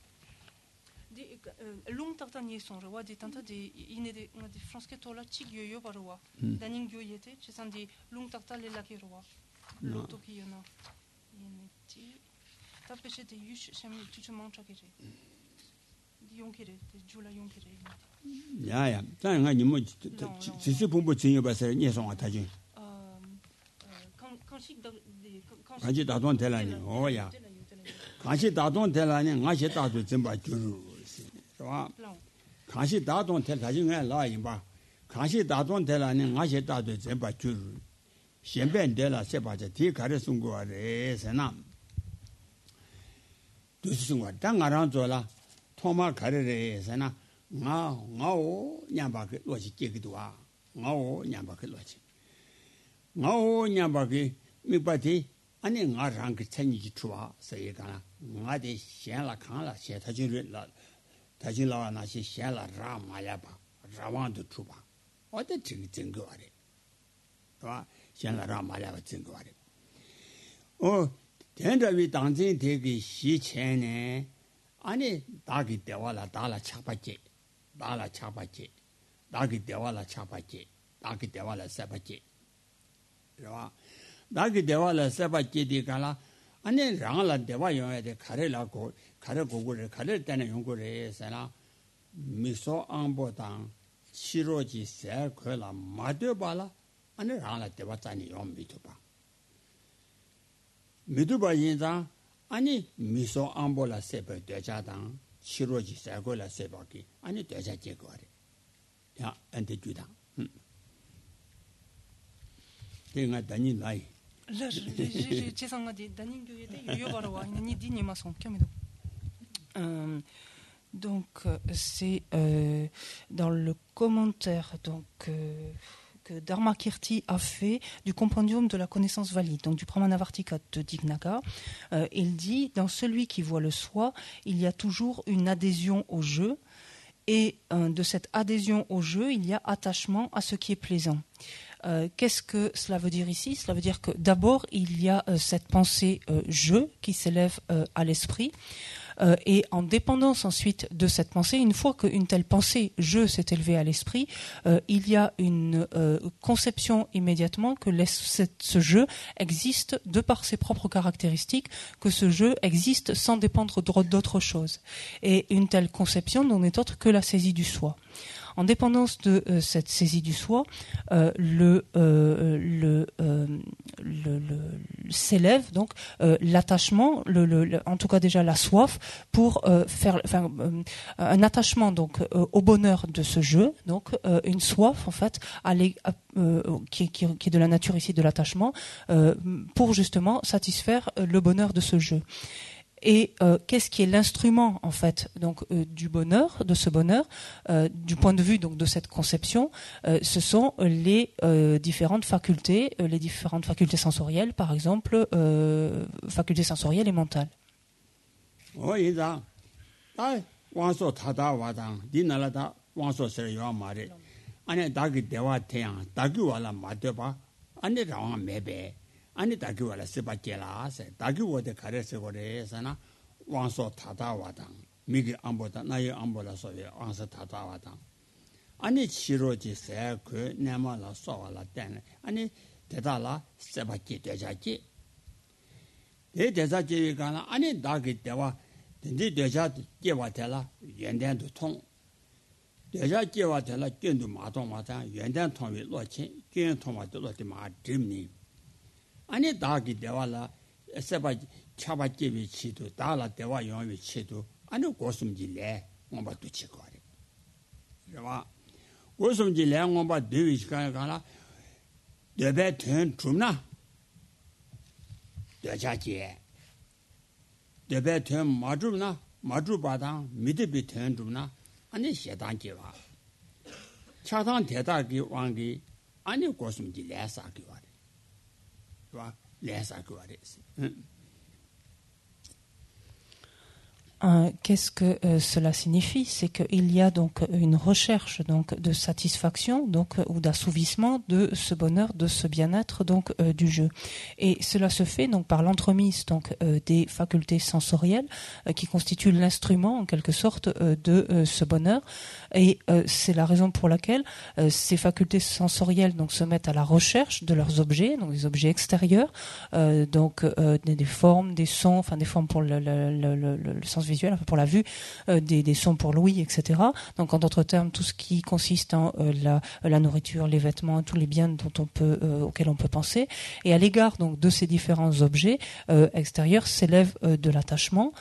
lung tak tan ye song ro wa di tan ta di ine de na di france ke tola chi yo yo baro wa. Hmm. Daning yo yete che san di lung tak ta le la ki ro wa. Lo to ki yo na. Ine ti. Ta pe che de yush sem tu tu mon cha ke re. Di yong ke re de ju la yong ke re ya ya. Ta nga ni mo si si pom bo chen yo ba sa ni song ta jin um, uh, kan kan chi da kan chi da don te la ni. o oh, ya. kan chi da don te la ni nga che da do zhen ba ju wā kāngshī dādōng tēl tāshī ngā lā yīmbā kāngshī dādōng tēl ā nī ngā shē dādō dzēmbā chū rū shēmbēn tēl ā shē bā chā tī kārē sūngu wā rē sē nā dūshī sūngu wā tā ngā rāng zō lā tōmā kārē rē sē nā ngā ngā wō nyāmbā kē lō shī kē kī tu wā ngā wō nyāmbā kē lō shī ngā wō nyāmbā kē mī bā tī ā nī ngā rāng kē chā nī kī chū wā sē yī kā nā ngā tē shēn lā kāng lā shē tā chī rū lā 다시 나와 나시 샤라 라마야바 라완도 추바 어때 지금 증거 아래? 와 샤라 라마야바 증거 아래. 어 된다위 당진 되기 시체네. 아니 다기 대와라 달라 차바지. 달라 차바지. 다기 대와라 차바지. 다기 대와라 사바지. 그러와 다기 대와라 사바지. 디가라 아니 랑라 대와 영야데 가래라고 가래 고고를 가래 때는 연구를 해서나 미소 안보당 치료지 세 걸라 마드발라. 아니 랑라 대와 자니 영 미도바 미도바 인자. 아니 미소 안보라 세베 되자당 치료지 세 걸라 세바기. 아니 되자 제거래. 야 안데 주당. 응 내가 다니 라이. Donc, c'est euh, dans le commentaire donc, euh, que Dharma Kirti a fait du compendium de la connaissance valide, donc du Pramanavartika de Dignaga. Euh, il dit Dans celui qui voit le soi, il y a toujours une adhésion au jeu, et euh, de cette adhésion au jeu, il y a attachement à ce qui est plaisant. Euh, Qu'est-ce que cela veut dire ici? Cela veut dire que d'abord, il y a euh, cette pensée euh, je qui s'élève à l'esprit. Et en dépendance ensuite de cette pensée, une fois qu'une telle pensée je s'est élevée à l'esprit, il y a une conception immédiatement que ce jeu existe de par ses propres caractéristiques, que ce jeu existe sans dépendre d'au- d'autre chose. Et une telle conception n'en est autre que la saisie du soi. En dépendance de euh, cette saisie du soi, euh, euh, s'élève donc l'attachement, en tout cas déjà la soif pour faire, un attachement donc au bonheur de ce jeu, donc une soif en fait qui, qui- est de la nature ici de l'attachement pour justement satisfaire le bonheur de ce jeu. Et euh, qu'est-ce qui est l'instrument en fait donc euh, du bonheur, de ce bonheur, euh, du point de vue donc de cette conception, ce sont les différentes facultés, les différentes facultés sensorielles, par exemple, facultés sensorielles et mentales. 아니 다교와라 세바께라 세. 다교워데 가레세 고레서나 왕소 타다와당. 미기 안보다 나의 안보라서에 왕소 타다와당. 아니 치로지세 그 내마라 소와라 때네 아니 대달라 세바께 되자기 에 대자기 가나 아니 다기 때와 근데 대자 깨와 되라 연단도 통. 대자 깨와 되라 견도 마동 마자 연단 통이 놓친 견 통마도 놓지 마 드림님 아니 다기 대화라 세바 차바 집이 치도 다라 대화 용이 치도 아니 고슴질래 뭔바도 치거리 그러나 고슴질래 뭔바 되위 시간 가라 되베 된 줌나? 되자지. 되베 된 마주나? 마주바당 미드비 된 줌나? 아니 셰단지와. 차당 대다기 왕기 아니 고슴질래 사기와. Euh, qu'est-ce que euh, cela signifie? C'est qu'il y a donc une recherche donc de satisfaction donc euh, ou d'assouvissement de ce bonheur, de ce bien-être donc du jeu. Et cela se fait donc par l'entremise donc des facultés sensorielles qui constituent l'instrument en quelque sorte de ce bonheur. Et euh, c'est la raison pour laquelle euh, ces facultés sensorielles donc se mettent à la recherche de leurs objets, donc des objets extérieurs, euh, donc des, formes, des sons, enfin des formes pour le, sens visuel, enfin pour la vue, des, sons pour l'ouïe, etc. Donc en d'autres termes, tout ce qui consiste en la, la nourriture, les vêtements, tous les biens dont on peut, auxquels on peut penser. Et à l'égard donc de ces différents objets extérieurs s'élève de l'attachement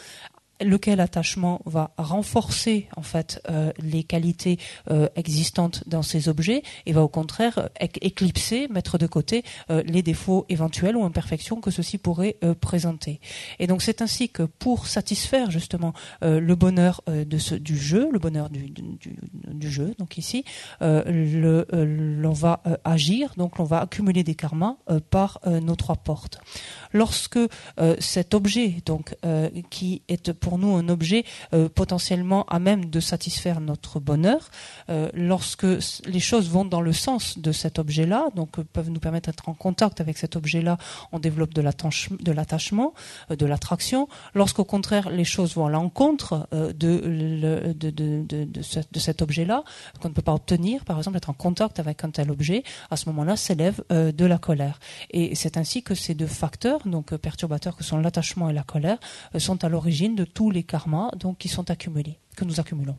lequel attachement va renforcer en fait euh, les qualités euh, existantes dans ces objets et va au contraire éc- éclipser, mettre de côté euh, les défauts éventuels ou imperfections que ceci pourrait euh, présenter. Et donc c'est ainsi que pour satisfaire justement le bonheur du jeu, le bonheur du, jeu, donc ici, l'on va agir, donc l'on va accumuler des karmas par nos trois portes. Lorsque cet objet, donc qui est pour nous un objet euh, potentiellement à même de satisfaire notre bonheur, euh, lorsque les choses vont dans le sens de cet objet-là, donc euh, peuvent nous permettre d'être en contact avec cet objet-là, on développe de l'attache- de l'attachement, de l'attraction. Lorsqu'au contraire les choses vont à l'encontre de, de, de, de, de ce- de cet objet-là, qu'on ne peut pas obtenir, par exemple être en contact avec un tel objet, à ce moment-là s'élève de la colère. Et c'est ainsi que ces deux facteurs, donc perturbateurs que sont l'attachement et la colère, sont à l'origine de tous les karmas donc, qui sont accumulés, que nous accumulons.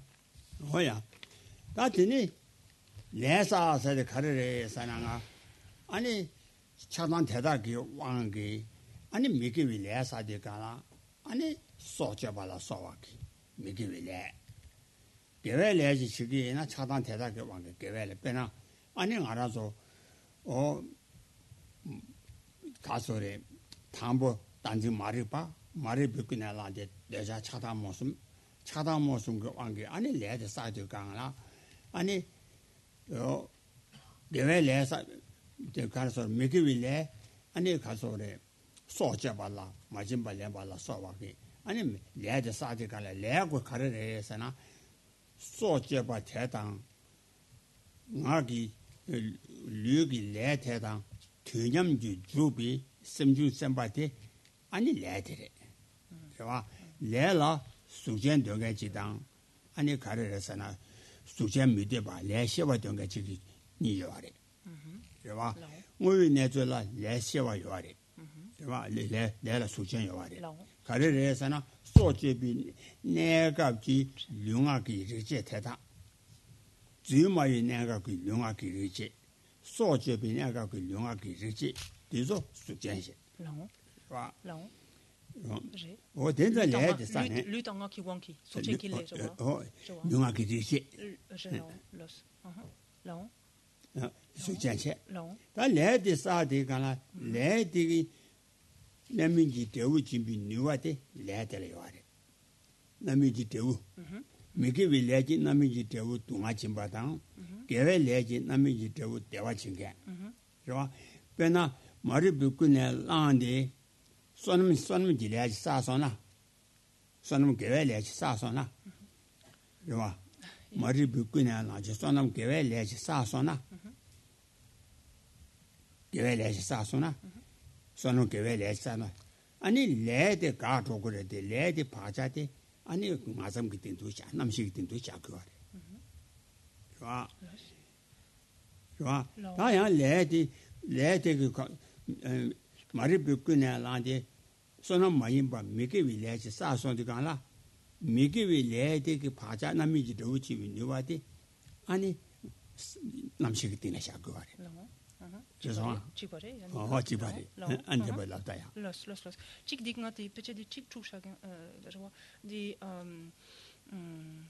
내자 차다 모습 차다 모습 그 관계 아니 레드 사이드 강라. 아니 요 내외 레사 데 가서 미기 위래. 아니 가서래. 소제 발라 마진 발레 발라 소와기. 아니 레드 사이드 강라 레고 가르래서나 소제 바 대당. 나기 류기 레 대당. 되념주 주비 심주 셈바티. 아니 레드래. 대와 lé la sukchen dōnggā chī tāng, anī kārī rā sā na sukchen mī tē pā lé xewa dōnggā chī kī nī yuwa rē. Rīwa, ngū yu nē tsui la lé xewa yuwa rē. Rīwa, lé la sukchen yuwa rē. Kārī rā sā na sō chē pī nē kāp kī lyungā kī rī chē tē tā. Dzī mā yu nē kāp kī lyungā kī rī chē. Sō chē pī nē kāp kī lyungā kī rī chē. Tī sō sukchen xē. Rīwa. 어 된다 내야 됐다 네. 루당가 기원기 소체길래 저거. 어 누가 기지시 로스. 아하 라옹 수제체 다 내디 사디 가라 내디 내민지 대우 준비 누와데 내야들 요아래. 남이지 대우. 미게 빌레지? 남이지 대우 동아 진바당. 개외 레지? 남이지 대우 대와 진게. 그래서 배나 머리 붓고 내 라한데 sonam sonam gileyaji saa sona sonam gewayaji saa sona yuwa mari bhikkhu naya naji sonam gewayaji saa sona gewayaji saa sona sonam gewayaji saa sona ani laya de gaa chokore de laya de pacha de. Ani ngasam ki tintu cha namshi ki tintu cha kiwa re yuwa yuwa taa yaa laya de laya de mari bukku na la de sona ma yin ba me ge wi le chi sa so de gan la me ge wi le de ge pa ja na mi ji do chi wi ni wa de ani nam shi ge na sha go wa de 죄송. 지버레. 어, 지버레. 안 되버라 다야. 로스 로스 로스. 직 디그나티 페체 디 직축 샤게 어 저거 디 음. 음.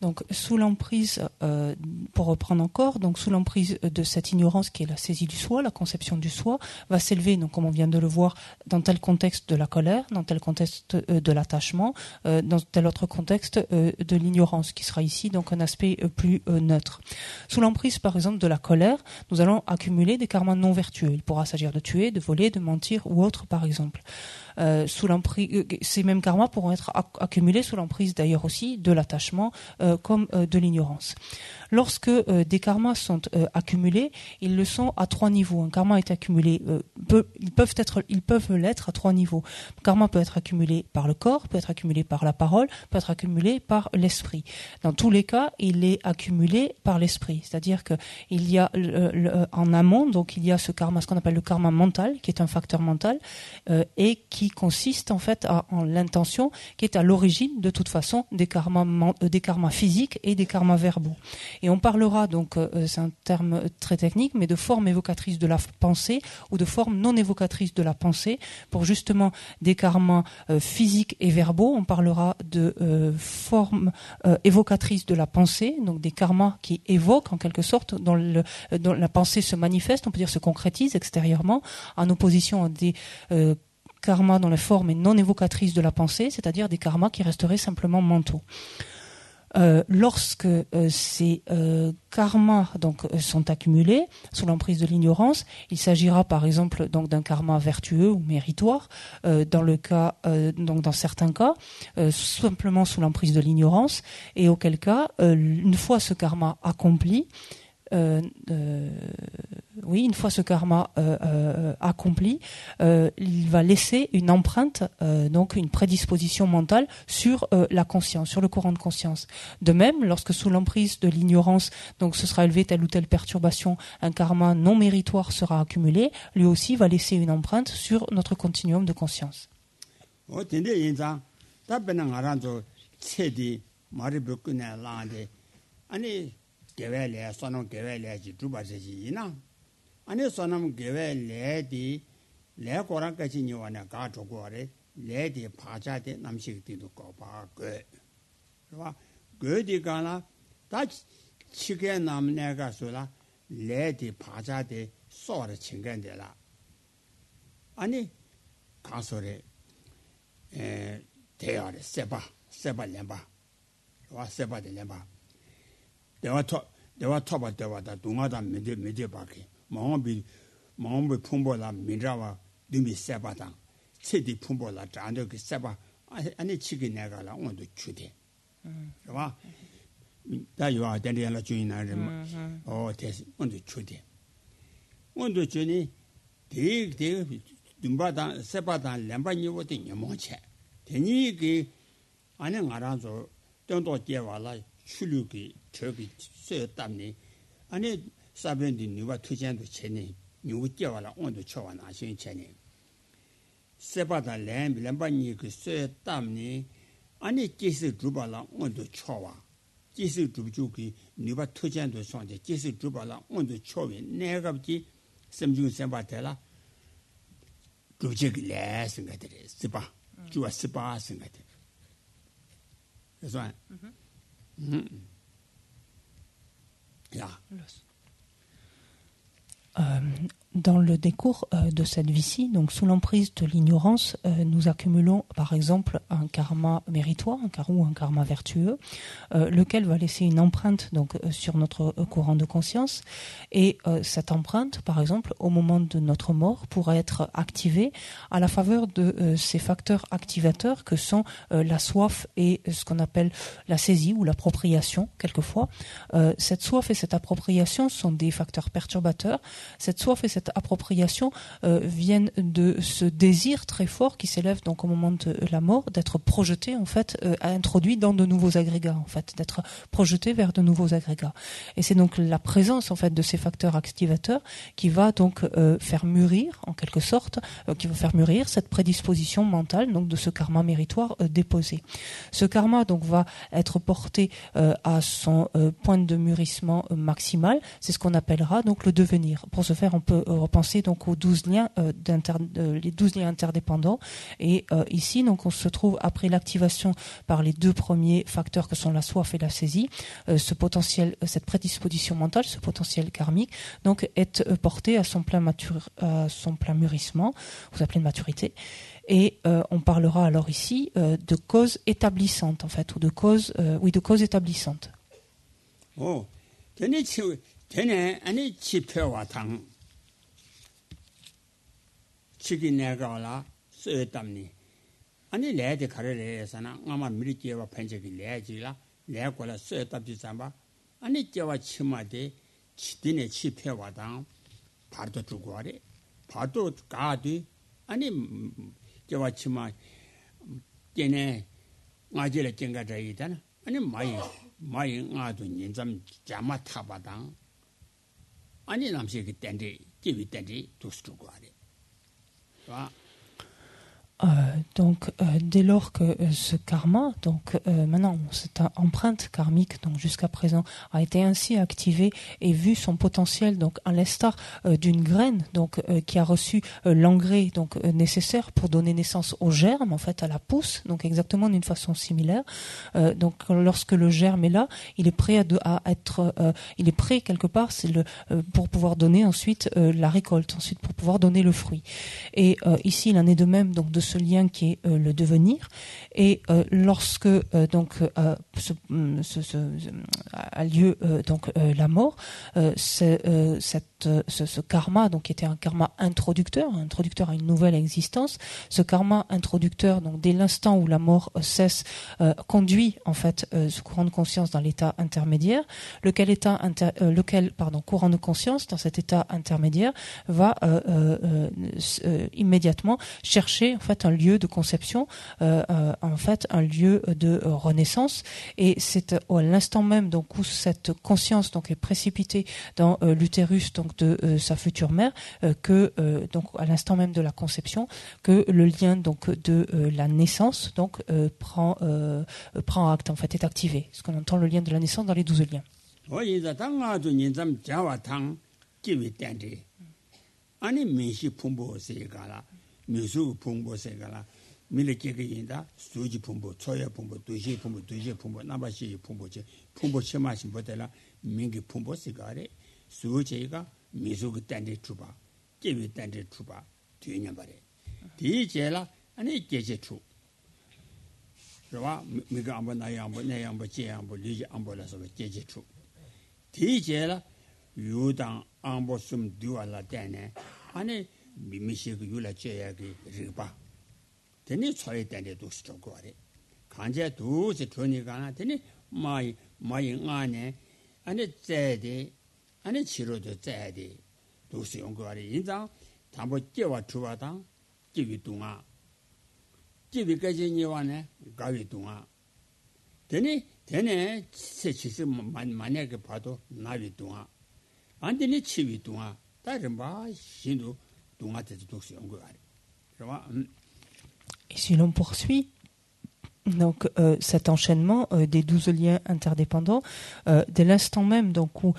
donc sous l'emprise, euh, pour reprendre encore, donc sous l'emprise de cette ignorance qui est la saisie du soi, la conception du soi, va s'élever, donc comme on vient de le voir, dans tel contexte de la colère, dans tel contexte euh, de l'attachement, euh, dans tel autre contexte euh, de l'ignorance, qui sera ici donc un aspect plus neutre. Sous l'emprise, par exemple, de la colère, nous allons accumuler des karmas non vertueux. Il pourra s'agir de tuer, de voler, de mentir ou autre, par exemple. Euh, sous l'emprise. euh, ces mêmes karmas pourront être ac- accumulés sous l'emprise d'ailleurs aussi de l'attachement euh, comme de l'ignorance. Lorsque des karmas sont accumulés, ils le sont à trois niveaux. Un karma est accumulé, peut- ils peuvent être, ils peuvent l'être à trois niveaux. Karma peut être accumulé par le corps, peut être accumulé par la parole, peut être accumulé par l'esprit. Dans tous les cas, il est accumulé par l'esprit. C'est-à-dire que il y a en amont, donc il y a ce karma, ce qu'on appelle le karma mental, qui est un facteur mental et qui consiste en fait à- en l'intention, qui est à l'origine de toute façon des karmas, euh, des karmas physiques et des karmas verbaux. Et on parlera donc, euh, c'est un terme très technique, mais de forme évocatrice de la pensée ou de forme non évocatrice de la pensée. Pour justement des karmas euh, physiques et verbaux, on parlera de euh, forme euh, évocatrice de la pensée, donc des karmas qui évoquent en quelque sorte, dont, euh, la pensée se manifeste, on peut dire se concrétise extérieurement, en opposition à des euh, karmas dont la forme est non évocatrice de la pensée, c'est-à-dire des karmas qui resteraient simplement mentaux. Euh, lorsque euh, ces euh, karmas sont accumulés sous l'emprise de l'ignorance, il s'agira par exemple d'un karma vertueux ou méritoire. dans le cas, dans certains cas, simplement sous l'emprise de l'ignorance, et auquel cas, une fois ce karma accompli, oui, une fois ce karma euh, euh, accompli, euh, il va laisser une empreinte, euh, donc une prédisposition mentale sur euh, la conscience, sur le courant de conscience. De même, lorsque sous l'emprise de l'ignorance, donc ce sera élevé telle ou telle perturbation, un karma non méritoire sera accumulé, lui aussi va laisser une empreinte sur notre continuum de conscience. gewe le, sonam gewe le chi dhruba shashi ina. Ani sonam gewe le di le korang kachi nyewa na ka chokwa re, le di pacha di namshik di du kopa go. Rwa, go di ka la, ta chike nam ne ka su la, le di pacha di so re chingan di la. Ani ka su re, teya re, sepa, sepa lenpa, rwa sepa di lenpa. 대화를 세바 세바 렘바 와 세바 데 렘바 대화 토 대화 토바 대화다 동아다 메데 메데 바케 마음비 마음비 풍보라 민자와 님이 세바당 체디 풍보라 잔도 그 세바 아니, 아니 치기 내가라 오늘도 주대 봐 다 요아 된데라 주인나 어 대시 오늘도 주대 오늘도 주니 대대 dumbadan sepadan lemba nyiwo de nyamo che teni ge ane ngaranzo tondo jewa la chulu ge chogi se tamni ane saben di niwa tujen do chene niwa jewa la ondo chowa na shin chene sepadan lem lemba nyi ge se tamni ane jesi druba la ondo chowa jesi drubu ge niwa tujen do sonje jesi druba la ondo chowe negabji semjung semba tela 조직 래 생각들이 스바 주와 스바 생각들 그래서 Mhm. Ja. Ähm, dans le décours euh, de cette vie-ci, donc sous l'emprise de l'ignorance, euh, nous accumulons par exemple un karma méritoire, un karma ou un karma vertueux, euh, lequel va laisser une empreinte donc sur notre courant de conscience. Et cette empreinte, par exemple, au moment de notre mort, pourra être activée à la faveur de ces facteurs activateurs que sont la soif et ce qu'on appelle la saisie ou l'appropriation quelquefois. Cette soif et cette appropriation sont des facteurs perturbateurs cette soif et cette appropriation euh, viennent de ce désir très fort qui s'élève donc au moment de la mort d'être projeté en fait euh, introduit dans de nouveaux agrégats en fait d'être projeté vers de nouveaux agrégats. Et c'est donc la présence en fait de ces facteurs activateurs qui va donc euh, faire mûrir en quelque sorte euh, qui va faire mûrir cette prédisposition mentale donc de ce karma méritoire déposé. Ce karma donc va être porté à son point de mûrissement maximal. C'est ce qu'on appellera donc le devenir. Pour ce faire, on peut repenser donc aux 12 liens, euh, euh, les 12 liens interdépendants. Et euh, ici, donc, on se trouve après l'activation par les deux premiers facteurs que sont la soif et la saisie, ce potentiel, cette prédisposition mentale, ce potentiel karmique, donc est porté à son plein mature, à son plein mûrissement, vous appelez de maturité. Et on parlera alors ici de cause établissante en fait, ou de cause, oui, de cause établissante. 오 chigi nega la suyo tamni. Ani laya di kare laya sana ngama miri jewa panchagi laya jila laya kwa la suyo tabji zamba ani jewa chima di chidine chi pe wadang pardo chukwa re. Pardo kaa di ani jewa chima dine nga jila jenga zayi dana ani mayi mayi nga du nyenzam jama tabadang ani namsi ki tendi, jivi tendi dus chukwa re. 是吧？Euh, donc, euh, dès lors que euh, ce karma, donc maintenant cette empreinte karmique, donc jusqu'à présent, a été ainsi activée et vu son potentiel, donc à l'instar d'une graine, donc qui a reçu l'engrais donc nécessaire pour donner naissance au germe, en fait à la pousse, donc exactement d'une façon similaire. Donc, lorsque le germe est là, il est prêt à, être, il est prêt quelque part, c'est le pour pouvoir donner ensuite la récolte, ensuite pour pouvoir donner le fruit. Et ici, il en est de même donc de ce lien qui est euh, le devenir. Et euh, lorsque euh, donc a lieu donc la mort, euh, ce, karma donc qui était un karma introducteur, introducteur à une nouvelle existence. Ce karma introducteur donc dès l'instant où la mort euh, cesse euh, conduit en fait euh, ce courant de conscience dans l'état intermédiaire, lequel état inter- lequel pardon courant de conscience dans cet état intermédiaire va immédiatement chercher en fait un lieu de conception, en fait un lieu de renaissance. Et c'est à l'instant même donc où cette conscience donc est précipitée dans l'utérus donc de euh, sa future mère euh, que euh, donc à l'instant même de la conception que le lien donc de euh, la naissance donc euh, prend euh, euh, prend acte en fait est activé. Ce qu'on entend le lien de la naissance dans les douze liens. 미소 그 단대 주바 제비 단대 주바 되냐 말에 디제라 아니 제제 주. 그와 미가 한번 나야 한번 나야 한번 제 한번 리지 한번 해서 제제 주. 디제라 요당 안보 좀 두알라 되네. 아니 미미시 그 유라 제야기 리바. 되니 소리 단대 도스 저거 아래. 간제 도스 돈이 가나 되니 마이 마이 안에 아니 제데 아니 치료도 짜야 돼. 도시 담보 깨와 Et si l'on poursuit, Donc euh, cet enchaînement euh, des douze liens interdépendants, euh, l'instant même donc où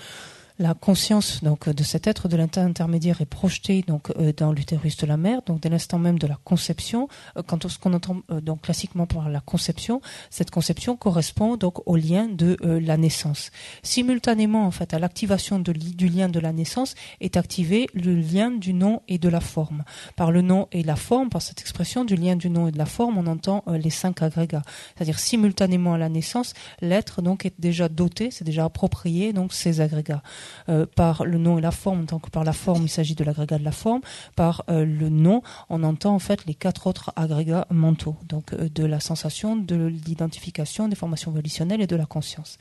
la conscience donc de cet être de l'inter intermédiaire est projetée donc euh, dans l'utérus de la mère, donc dès l'instant même de la conception, euh, quand on- ce qu'on entend euh, donc classiquement par la conception, cette conception correspond donc au lien de la naissance. Simultanément en fait à l'activation du lien de la naissance est activé le lien du nom et de la forme. Par le nom et la forme, par cette expression du lien du nom et de la forme, on entend les cinq agrégats. C'est-à-dire simultanément à la naissance, l'être donc est déjà doté, c'est déjà approprié donc ces agrégats. Euh, par le nom et la forme, donc par la forme, il s'agit de l'agrégat de la forme. Par euh, le nom, on entend en fait les quatre autres agrégats mentaux, donc euh, de la sensation, de l'identification, des formations volitionnelles et de la conscience.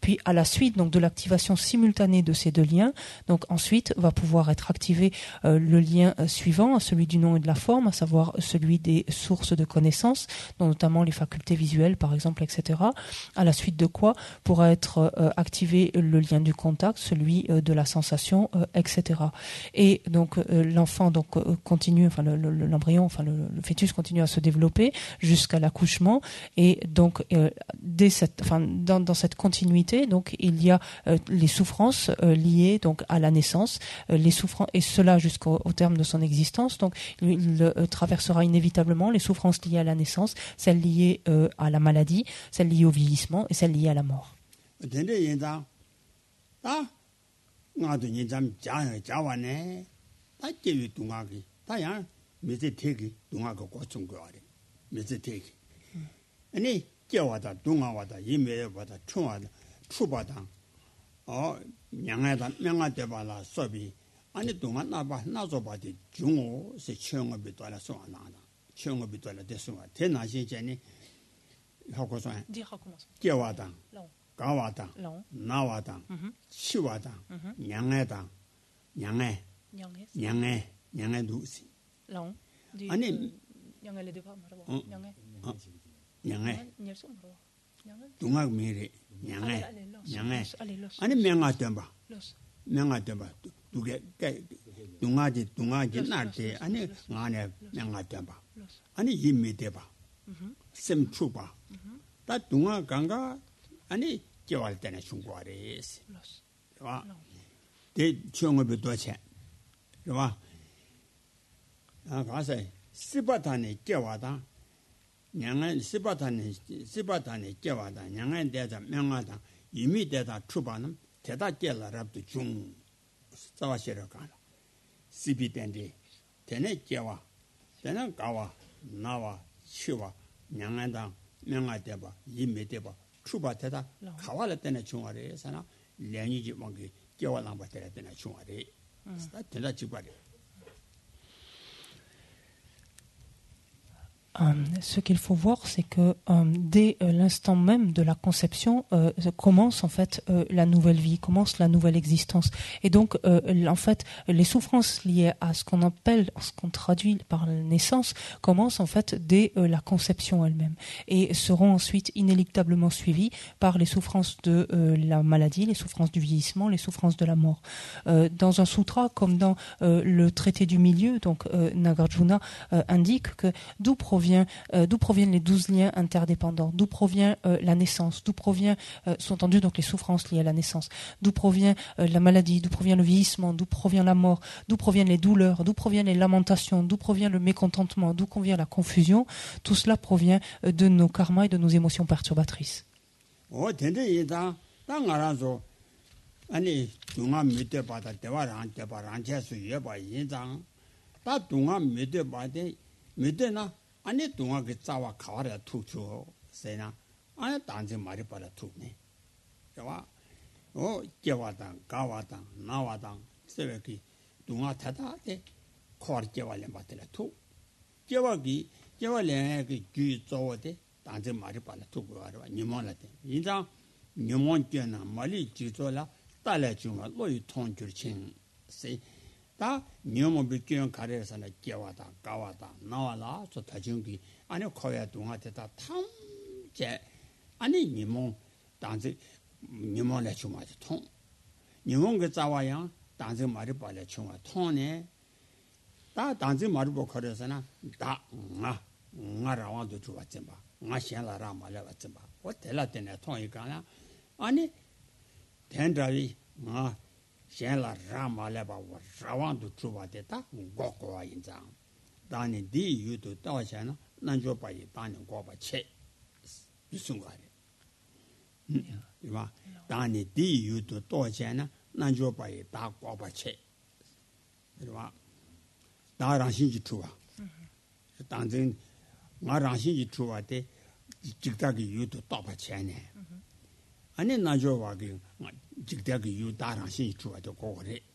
Puis à la suite donc de l'activation simultanée de ces deux liens, donc ensuite va pouvoir être activé le lien suivant, celui du nom et de la forme, à savoir celui des sources de connaissances, dont notamment les facultés visuelles par exemple, etc. À la suite de quoi pourra être activé le lien du contact, celui euh, de la sensation, euh, etc. Et donc euh, l'enfant donc continue, enfin le- le- l'embryon, enfin le, fœtus continue à se développer jusqu'à l'accouchement et donc dès cette, enfin dans, dans cette continuité, donc il y a les souffrances liées donc à la naissance, les souffrances et cela jusqu'au au terme de son existence. Donc il, traversera inévitablement les souffrances liées à la naissance, celles liées à la maladie, celles liées au vieillissement et celles liées à la mort. 나도 예잠 자 자와네 딱제위 동아기 다야 메제 대기 동아가 고충 거 아래 메제 대기 아니 겨와다 동아와다 이메와다 총와다 추바다 어 냥아다 명아대 발라 서비 아니 동안 나바 나서바디 중어 세 청업이 돌아서 안 나나 청업이 돌아서 대수와 대나시 전에 하고서 네 하고서 겨와다 Long. na wa dang Mhm. chi wa dang Mhm. nyang ai dang nyang ai Nyangé. nyang ai nyang ai du si Long. Di- Ani- euh, Nyangé le départ, marabo. Mm. Nyangé. nyang ai Nyel so, marabo. Nyangé. du nga mi re nyang Allez, ai allez, los, nyang ai los, allez, los, ani me nga tem ba los. me nga tem ba du ge ge du nga ji du nga ji Los, na los, de los, ani los, nga ne me nga tem ba Los. 아니 이미대 봐. Mhm. 셈 추봐. 다 동아 강가 아니 개월 때는 중고하래스. Los. 와. Long. 대 중업이 도체. 와. 아 가서 시바탄에 개와다. 냥은 시바탄에 시바탄에 개와다. 냥은 대자 명하다. 이미 대다 추바는 대다 깨라랍도 중 싸와시러 가라. 시비된데 되네 개와. 되는 가와 나와 치와 냥한다 명하대봐 이메대봐 추바대다 라. 가와를 때는 중화래서나 량이지 뭔게 깨와랑 받을 때는 중화래 다 되다 지바래 ce qu'il faut voir, c'est que euh, dès euh, l'instant même de la conception euh, commence en fait euh, la nouvelle vie, commence la nouvelle existence. Et donc, euh, en fait, les souffrances liées à ce qu'on appelle, ce qu'on traduit par la naissance, commencent en fait dès euh, la conception elle-même et seront ensuite inéluctablement suivies par les souffrances de euh, la maladie, les souffrances du vieillissement, les souffrances de la mort. Euh, dans un sutra, comme dans euh, le traité du milieu, donc euh, Nagarjuna euh, indique que d'où provient, euh, d'où proviennent les douze liens interdépendants, d'où provient euh, la naissance, d'où provient, euh, sont entendues donc les souffrances liées à la naissance, d'où provient euh, la maladie, d'où provient le vieillissement, d'où provient la mort, d'où proviennent les douleurs, d'où proviennent les lamentations, d'où provient le mécontentement, d'où provient la confusion. Tout cela provient euh, de nos karmas et de nos émotions perturbatrices. 어 된데 이다 땅 알아서 아니 동아 밑에 바다 대화랑 대화랑 재수 예봐 인장 다 동아 밑에 바데 밑에나 아니 동아 그 자와 가와라 투초 세나 아니 단지 말이 바라 투네 저와 어 개와당 가와당 나와당 세베기 동아 타다데 코르 개와래 바텔라 투 개와기 개와래 그귀 조어데 단지 말이 바라 투고 와라 니몬라데 인장 니몬 견나 말이 지조라 달래 중아 로이 통줄친 세 다 nyōmo bīkyōyōng kārēsā na gyāwā tā, gāwā tā, nāwā lā, sō tachīyōng kī, āni kōyā dōngā tē tā tāṁ chē, āni nyīmōng dāngzī, nyīmōng lē chūngā tē tōng, nyīmōng kī tsāwā yāng, dāngzī mārī bā lē chūngā tōng nē, tā dāngzī mārī bō kārēsā na, dā, ngā, ngā rāwā dō chū wā tsimbā, ngā xiān lā rā mā lē wā tsimbā, wā tē lā tē nē tōng yī kā shenla rāma lepa wā rāwān tu chūpa te tā gōkwa yin tsāng. Tāni dī yu tu tāwa shēna nāñchō pa yi tāni gōpa chē, yusungwa hmm, rē. Yīwa, tāni dī yu tu tāwa shēna nāñchō pa yi tā gōpa chē. Yīwa, tā rāngshīn jī chūpa. Tāngzīng, ngā rāngshīn jī chūpa te jiktā ki yu tu tāpa chē nē. Ani nāñchō pa ki jikdagi yu darang shin chuwa jo gogo re.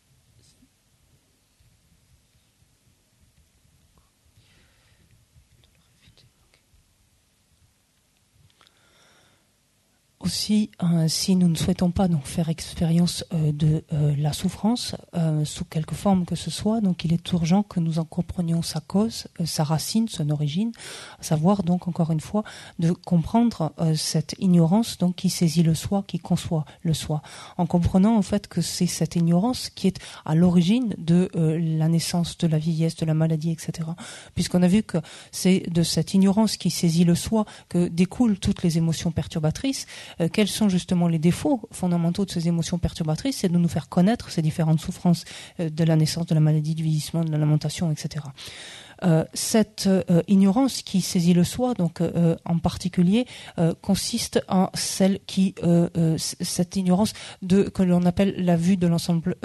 Aussi, euh, si nous ne souhaitons pas donc faire expérience euh, de euh, la souffrance sous quelque forme que ce soit, donc il est urgent que nous en comprenions sa cause, sa racine, son origine, à savoir donc encore une fois de comprendre cette ignorance donc qui saisit le soi, qui conçoit le soi, en comprenant en fait que c'est cette ignorance qui est à l'origine de la naissance, de la vieillesse, de la maladie, etc. Puisqu'on a vu que c'est de cette ignorance qui saisit le soi que découlent toutes les émotions perturbatrices. Euh, quels sont justement les défauts fondamentaux de ces émotions perturbatrices C'est de nous faire connaître ces différentes souffrances euh, de la naissance, de la maladie, du vieillissement, de la lamentation, etc. Euh, cette euh, ignorance qui saisit le soi, donc euh, en particulier, consiste en celle qui, cette ignorance de que l'on appelle la vue de l'ensemble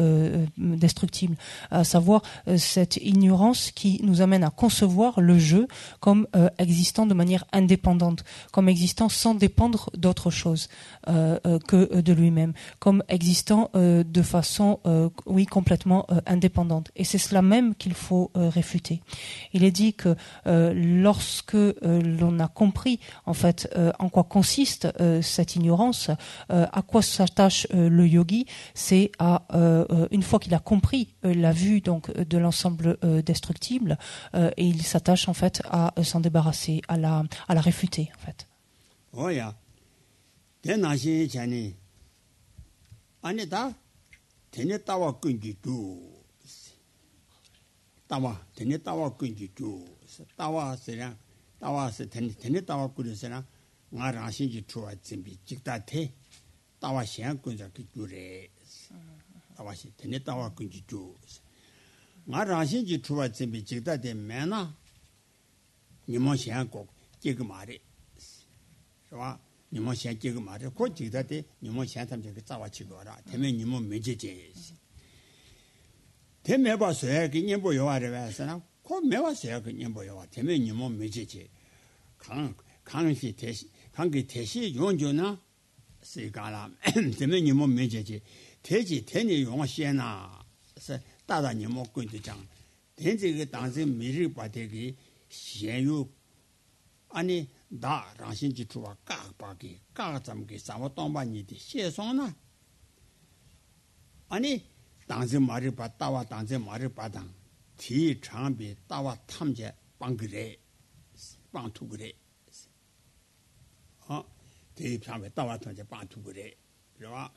destructible, à savoir cette ignorance qui nous amène à concevoir le jeu comme existant de manière indépendante, comme existant sans dépendre d'autre chose que de lui-même, comme existant de façon, oui, complètement indépendante. Et c'est cela même qu'il faut réfuter. Il est dit que euh, lorsque euh, l'on a compris en fait euh, en quoi consiste cette ignorance, à quoi s'attache le yogi, c'est à une fois qu'il a compris la vue donc de l'ensemble destructible, et il s'attache en fait à s'en débarrasser, à la à la réfuter en fait. tawa, teni tawa kunji chu, tawa sirang, tawa si teni, teni tawa kunji sirang, nga rangshin ji chuwa zimbi, jikta te, tawa shiang kunza ki chu re, tawa si, teni tawa kunji chu. Nga rangshin ji chuwa zimbi, jikta te mena, nimo shiang kok, jiga ma re, shiwa, nimo shiang jiga ma re, ko jikta te, nimo shiang tam jiga tsawa chigo ra, teme nimo meje je, Te mewa soya ki nyingbo yowa rewa asana, ko mewa soya ki nyingbo yowa, te me nyingbo mechichi. Kang, kang ki teshi, kang ki teshi yongjo na, si kala, te me nyingbo mechichi. Techi teni yongwa she na, se dada nyingbo gundu chang. Tenzi ki tangzi miri pa teki, shen yu, ani da rangshin chi chuwa kak pa ki, kak tsam ki, sawa tongpa nyi di, she song na. Ani, nī tī xie sōng na anī tāngsī mārī pā tāwa tāngsī mārī pā tāng tī chāng bī tāwa tam chē pāng kī rē pāng tū kī rē 어, 대입 상에 따와 통제 반투그래. 그러와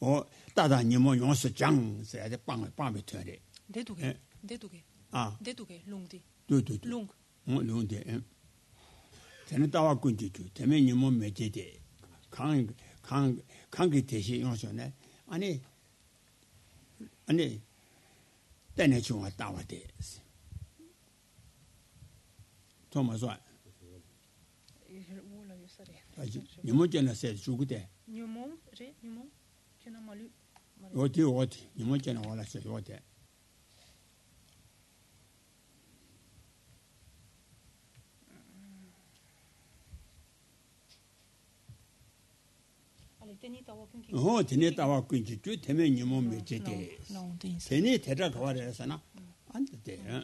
어, 따다 니모 용수 장 써야 돼 빵을 빵에 튀어래. Dédougué, Eh. dédougué, 아, dédougué, longue, 두두두. longue. 어, 누운데. 예. 저는 따와 군지 주. 대면 니모 매제대. 강, 강, 강기 대시 용수네. 아니, 아니 때내 중화 따와 돼.스 토마스 아지 니모 전에 세 주고데 니모 레 니모 전에 말이 어디 어디 니모 전에 와라서 요데 되네 따와 군지 주 되면 니 몸에 제대. Non, dis. 되네 대라 가와래서나 안 돼. 어.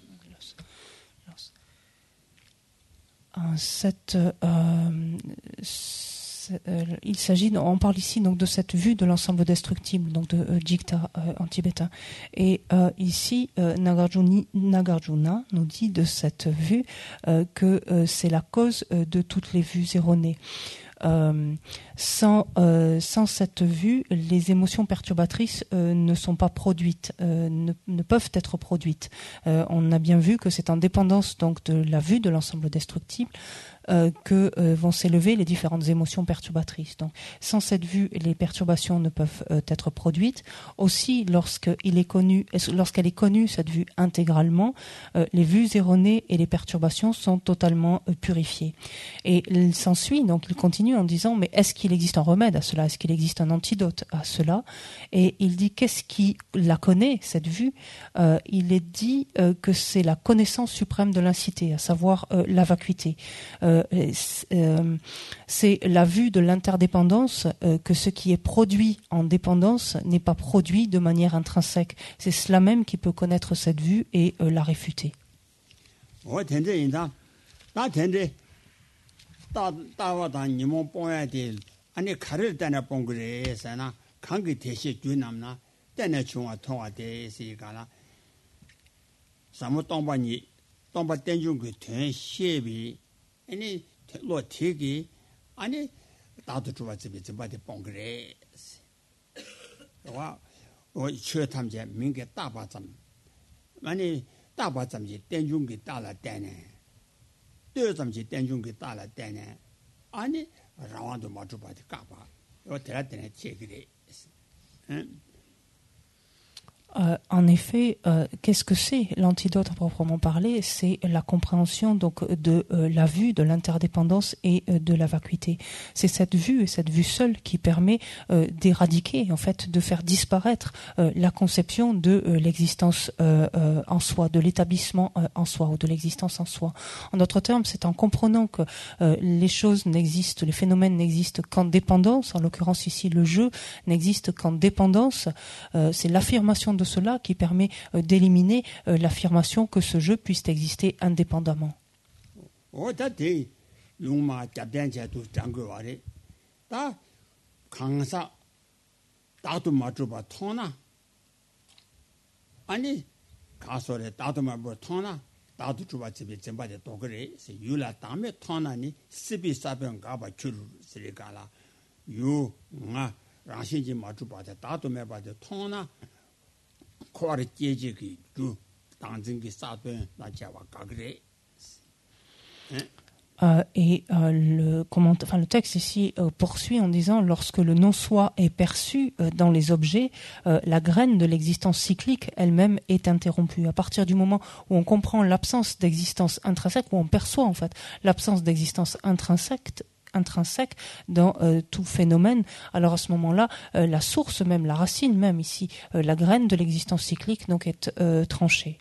Euh, cette, euh, c'est, euh, il s'agit, on parle ici donc de cette vue de l'ensemble destructible, donc de euh, Jigta euh, en tibétain. Et euh, ici, euh, Nagarjuni- Nagarjuna nous dit de cette vue euh, que euh, c'est la cause euh, de toutes les vues erronées. Euh, sans, cette vue, les émotions perturbatrices euh, ne sont pas produites, euh, ne, peuvent être produites. On a bien vu que c'est en dépendance donc de la vue de l'ensemble destructible que vont s'élever les différentes émotions perturbatrices. Donc, sans cette vue, les perturbations ne peuvent être produites. Aussi, lorsqu'il est lorsqu'elle est connue cette vue intégralement, les vues erronées et les perturbations sont totalement purifiées. Et il s'ensuit, donc il continue en disant, mais est-ce qu'il existe un remède à cela? Est-ce qu'il existe un antidote à cela? Et il dit, qu'est-ce qui la connaît, cette vue? Euh, Il est dit euh, que c'est la connaissance suprême de l'incité, à savoir euh, la vacuité. C'est la vue de l'interdépendance, que ce qui est produit en dépendance n'est pas produit de manière intrinsèque. C'est cela même qui peut connaître cette vue et la réfuter. 아니 가를 따나 본 그래서나. 강기 대시 주남나. 때나 중화 통화 대시가나. 사무 동반이 동바 땡중 그 대시비. 아니 로 되기. 아니 나도 좋아 집에 좀 받이 본 그래. 와 어이처 탐제 민게 따바점 아니 따바점지 땡중기 따라 때네. 떼점지 땡중기 따라 때네. 아니 rāwāndu mātūpāti kāpā, yō tērā tērā chē kīrē. Euh, en effet, euh, qu'est-ce que c'est l'antidote à proprement parler? C'est la compréhension donc de euh, la vue, de l'interdépendance et de la vacuité. C'est cette vue et cette vue seule qui permet d'éradiquer, en fait, de faire disparaître la conception de l'existence en soi, de l'établissement en soi ou de l'existence en soi. En d'autres termes, c'est en comprenant que les choses n'existent, les phénomènes n'existent qu'en dépendance. En l'occurrence ici, le jeu n'existe qu'en dépendance. C'est l'affirmation de cela qui permet euh, d'éliminer euh, l'affirmation que ce jeu puisse exister indépendamment. Euh, et euh, le, comment, enfin, le texte ici euh, poursuit en disant lorsque le non-soi est perçu dans les objets, la graine de l'existence cyclique elle-même est interrompue. À partir du moment où on comprend l'absence d'existence intrinsèque, où on perçoit en fait l'absence d'existence intrinsèque, intrinsèque dans euh, tout phénomène, alors à ce moment-là, euh, la source même, la racine même ici, euh, la graine de l'existence cyclique donc est euh, tranchée.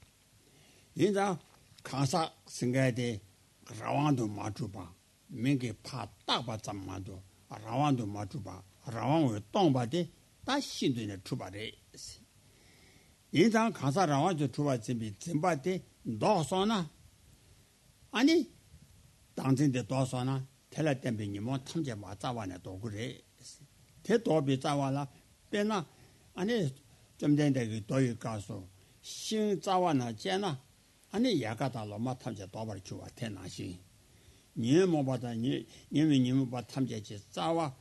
tela tenpe nimo tamche ma tsawa ne dogu re. Te dobi tsawa la pe na ane chomden degi doyi kaso shing tsawa na che na ane yaka talo ma tamche dobar kiwa ten na shing. Nye mo bata nye mi nye mo tamche chi tsawa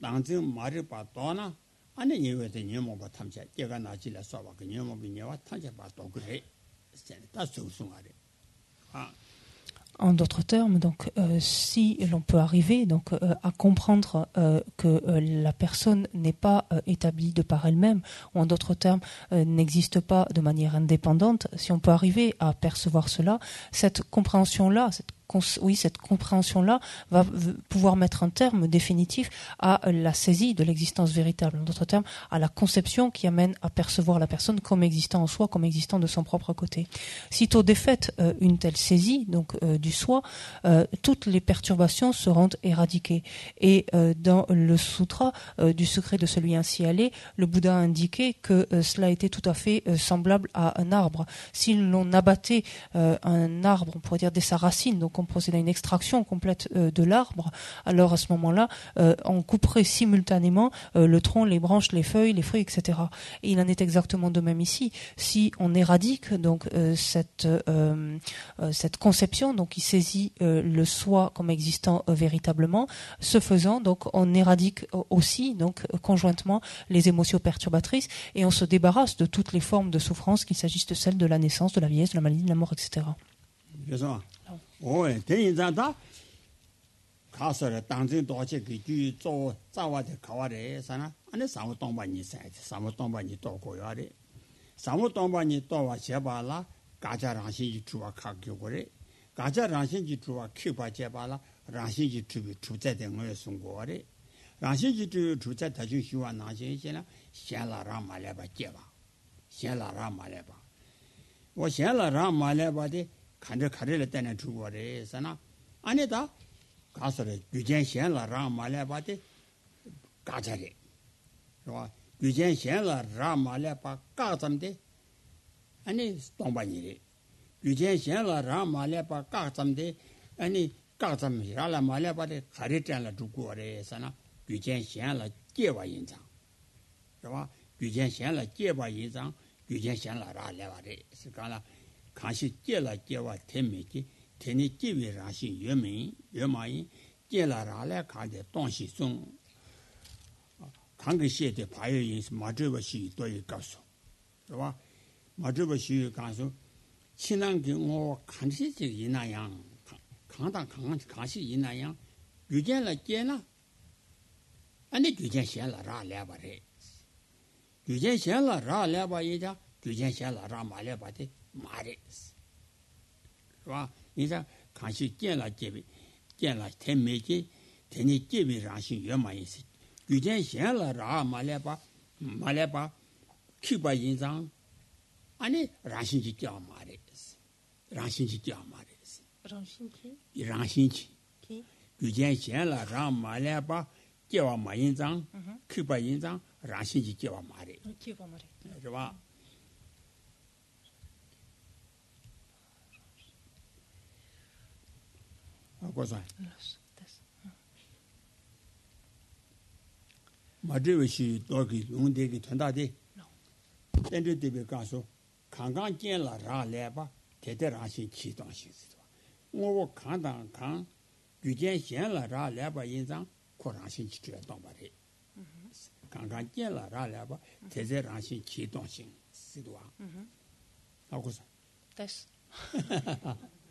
langzing mari pa do na ane nye we te nye mo ba tamche yaka na chi le soba ki nye mo bi nye wa tamche pa dogu re. Ta sung sung a re. En d'autres termes, donc, euh, si l'on peut arriver donc euh, à comprendre euh, que la personne n'est pas établie de par elle-même, ou en d'autres termes n'existe pas de manière indépendante, si on peut arriver à percevoir cela, cette compréhension-là, cette oui, cette compréhension-là va pouvoir mettre un terme définitif à la saisie de l'existence véritable. En d'autres termes, à la conception qui amène à percevoir la personne comme existant en soi, comme existant de son propre côté. Sitôt défaite euh, une telle saisie, donc euh, du soi, euh, toutes les perturbations seront éradiquées. Et dans le sutra du secret de celui ainsi allé, le Bouddha a indiqué que cela était tout à fait semblable à un arbre. Si l'on abattait un arbre, on pourrait dire dès sa racine, donc on procède à une extraction complète euh, de l'arbre, alors à ce moment-là, euh, on couperait simultanément euh, le tronc, les branches, les feuilles, les fruits, etc. Et il en est exactement de même ici. Si on éradique donc cette cette conception, donc qui saisit le soi comme existant véritablement, ce faisant, donc on éradique aussi donc conjointement les émotions perturbatrices et on se débarrasse de toutes les formes de souffrance, qu'il s'agisse de celles de la naissance, de la vieillesse, de la maladie, de la mort, etc. 오에 대인자다 가서라 당진 도체 그주 조 자와데 가와레 사나 안에 사무 동반이 사이 사무 동반이 또 고요아레 사무 동반이 또와 제발라 가자 라신지 주와 가교고레 가자 라신지 주와 큐바 제발라 라신지 주비 주자된 거에 송고아레 라신지 주 주자 다주 희와 나신이나 샬라라 말레바 제바 샬라라 말레바 와 간데 가래를 때는 주고 그래 사나 아니다 가서래. 규젠 셴라 랑 말해 봐대. 가자래. 와 규젠 셴라 랑 말해 봐. 가잠데 아니 동반이래. 규젠 셴라 랑 말해 봐. 가잠데 아니 가잠이라라 말해 봐대. 가래잖아 주고 그래 사나 규젠 셴라 제와 인상. 와 규젠 셴라 제와 인상. 규젠 셴라 라 레바래 스가라 kāshī jēlā jēwā tēmē kī tēnī jīwī rāshī yōmī, yōmāyī jēlā rālā kāndē tōngshī sōng kāngi shē tē pāyō yīnsi māchūwa shī tō yī kāpsō rwa māchūwa shī yī kāpsō chīnāng kī ngō kāngshī chī yīnā yāng kāngdā kāngshī yīnā yāng gyūjēn lā jēnā anī gyūjēn shē lā rā lē bā rē gyūjēn shē lā rā lē bā yī jā gyūjēn shē lā rā mā lē bā tē 말했어. 와, 이제 간식 깨라 깨비 깨라 태매지 되니 깨비 라신 여마이시. 규제 셴라 라 말해봐. 말해봐. 키바 인상 아니 라신지 깨 말했어. 라신지 깨 말했어. 라신지? 이 라신지. 규제 셴라 라 말해봐. 깨와 마인장 키바 인상 라신지 깨와 말해. 깨와 말해. 그죠? 고자 마드웨시 도기 응데기 탄다데 텐데 데베 가서 강강 깬라 라레바 대대라시 기도하시스 뭐고 간다 간 규제 현라 라레바 인상 코라신 지켜야 당바레 강강 깬라 라레바 대대라시 기도하신 시도와 하고서 됐어.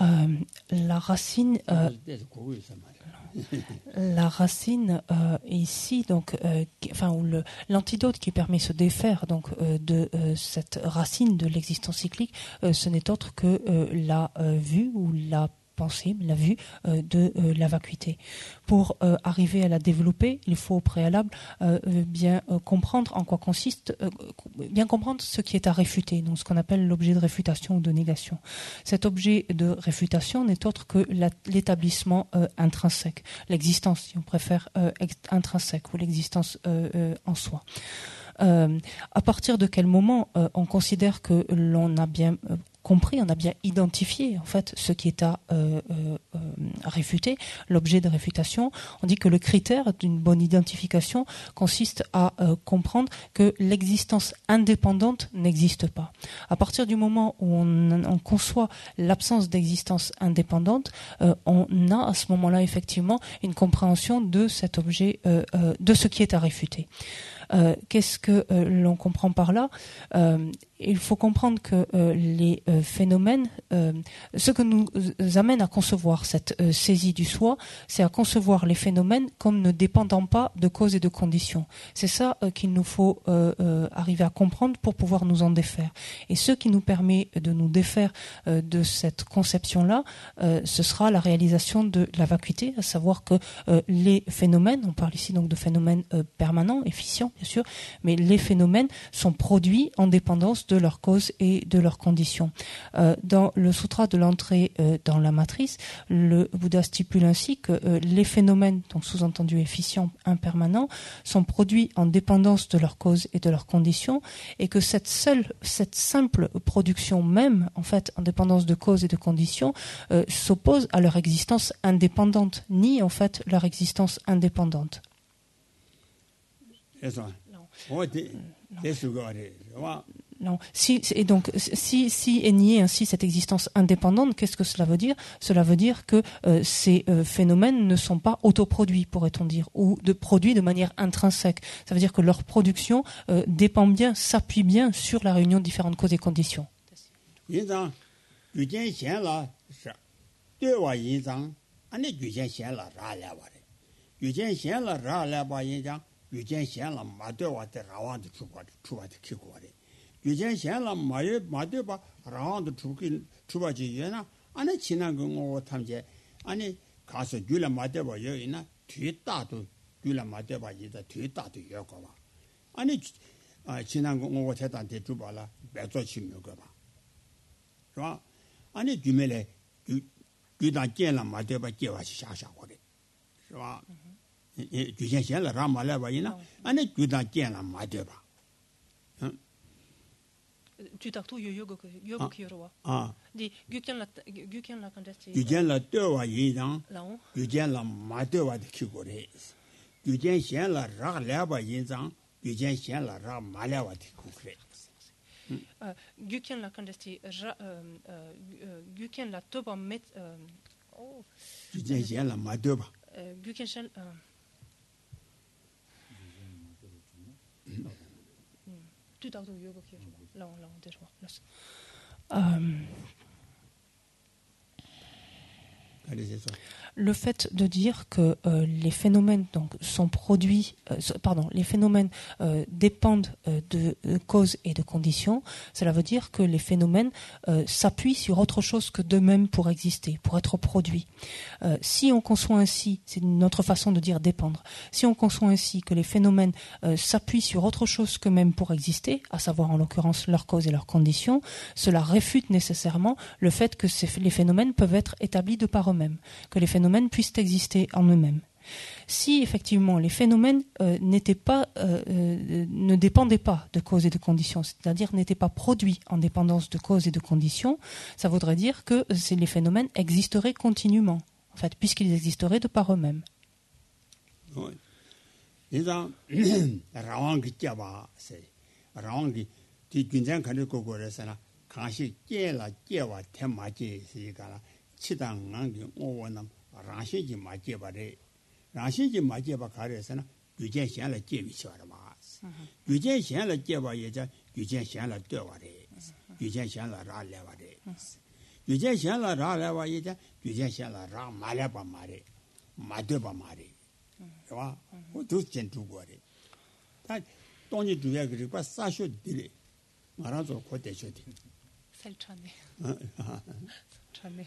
Euh, euh, la racine, euh, la racine ici, donc, enfin, l'antidote qui permet de se défaire donc de cette racine de l'existence cyclique, ce n'est autre que la vue ou la la vue euh, de euh, la vacuité. Pour euh, arriver à la développer, il faut au préalable bien comprendre en quoi consiste, bien comprendre ce qui est à réfuter, donc ce qu'on appelle l'objet de réfutation ou de négation. Cet objet de réfutation n'est autre que l'établissement intrinsèque, l'existence, si on préfère, intrinsèque ou l'existence en soi. À partir de quel moment on considère que l'on a bien compris, on a bien identifié en fait ce qui est à euh, euh, euh, réfuter, l'objet de réfutation. On dit que le critère d'une bonne identification consiste à comprendre que l'existence indépendante n'existe pas. À partir du moment où on, on conçoit l'absence d'existence indépendante, on a à ce moment-là effectivement une compréhension de cet objet, de ce qui est à réfuter. Qu'est-ce que l'on comprend par là? Il faut comprendre que euh, les euh, phénomènes, euh, ce que nous amène à concevoir cette saisie du soi, c'est à concevoir les phénomènes comme ne dépendant pas de causes et de conditions. C'est ça qu'il nous faut arriver à comprendre pour pouvoir nous en défaire. Et ce qui nous permet de nous défaire de cette conception-là, ce sera la réalisation de la vacuité, à savoir que les phénomènes, on parle ici donc de phénomènes permanents, efficients bien sûr, mais les phénomènes sont produits en dépendance de leur cause et de leurs conditions. Euh, dans le sutra de l'entrée euh, dans la matrice, le Bouddha stipule ainsi que euh, les phénomènes, donc sous-entendu efficients, impermanents, sont produits en dépendance de leur cause et de leurs conditions, et que cette seule, cette simple production même, en fait, en dépendance de cause et de conditions, s'oppose à leur existence indépendante, ni en fait leur existence indépendante. Non. Si, et donc, si, si est niée ainsi cette existence indépendante, qu'est-ce que cela veut dire Cela veut dire que euh, ces euh, phénomènes ne sont pas autoproduits, pourrait-on dire, ou de produits de manière intrinsèque. Ça veut dire que leur production euh, dépend bien, s'appuie bien sur la réunion de différentes causes et conditions. yujen shen la mayo mato pa rawan tu chuki chupa chi yue na ane chinan ku ngo tamche ane kaso gyu la mato pa yue ina tui tatu gyu la mato pa yida tui tatu yue ko pa. Ane chinan ku ngo te tante chupa la bezo chi myo ko pa. Rwa ane gyu me le gyu dan jen la mato pa je wa shi sha sha ko re. Rwa yujen shen la ra ma le pa ina mm-hmm. ane gyu dan jen la mato pa. tutaktu yoyogo yogo ah. yorwa ah. di gyukyan la gyukyan la la de wa yi dang la ma de wa de ki gore xian la ra la yin la ra ma ah, la wa de ku kre la kan dasti la to ba met um, oh. La ma 2000 euro für Long, Long, das le fait de dire que euh, les phénomènes donc sont produits, euh, pardon, les phénomènes euh, dépendent de causes et de conditions, cela veut dire que les phénomènes s'appuient sur autre chose que d'eux-mêmes pour exister, pour être produits. Si on conçoit ainsi, c'est une autre façon de dire dépendre. Si on conçoit ainsi que les phénomènes s'appuient sur autre chose qu'eux-mêmes pour exister, à savoir en l'occurrence leurs causes et leurs conditions, cela réfute nécessairement le fait que les phénomènes peuvent être établis de par eux-mêmes, puissent exister en eux-mêmes. Si effectivement les phénomènes euh, n'étaient pas, euh, euh, ne dépendaient pas de causes et de conditions, c'est-à-dire n'étaient pas produits en dépendance de causes et de conditions, ça voudrait dire que les phénomènes existeraient continuellement, en fait, puisqu'ils existeraient de par eux-mêmes. 인 rāngshēngi mā jeba rē, rāngshēngi mā jeba kā rē sā na gyūjēn xiān lā jebi xiwa rā mās, gyūjēn xiān lā jeba ye chā gyūjēn xiān lā dēwa rē, gyūjēn xiān lā rā lēwa rē, gyūjēn xiān lā rā lēwa ye chā gyūjēn xiān lā rā mā lēpa mā rē, mā dēpa mā rē, yawa, wā dūs chen chū guwa rē, tā tōngi dhūyā kī rī kwa sā shō dhī rē, mā rā sō kō tē shō dhī. Sāl chāni, chāni.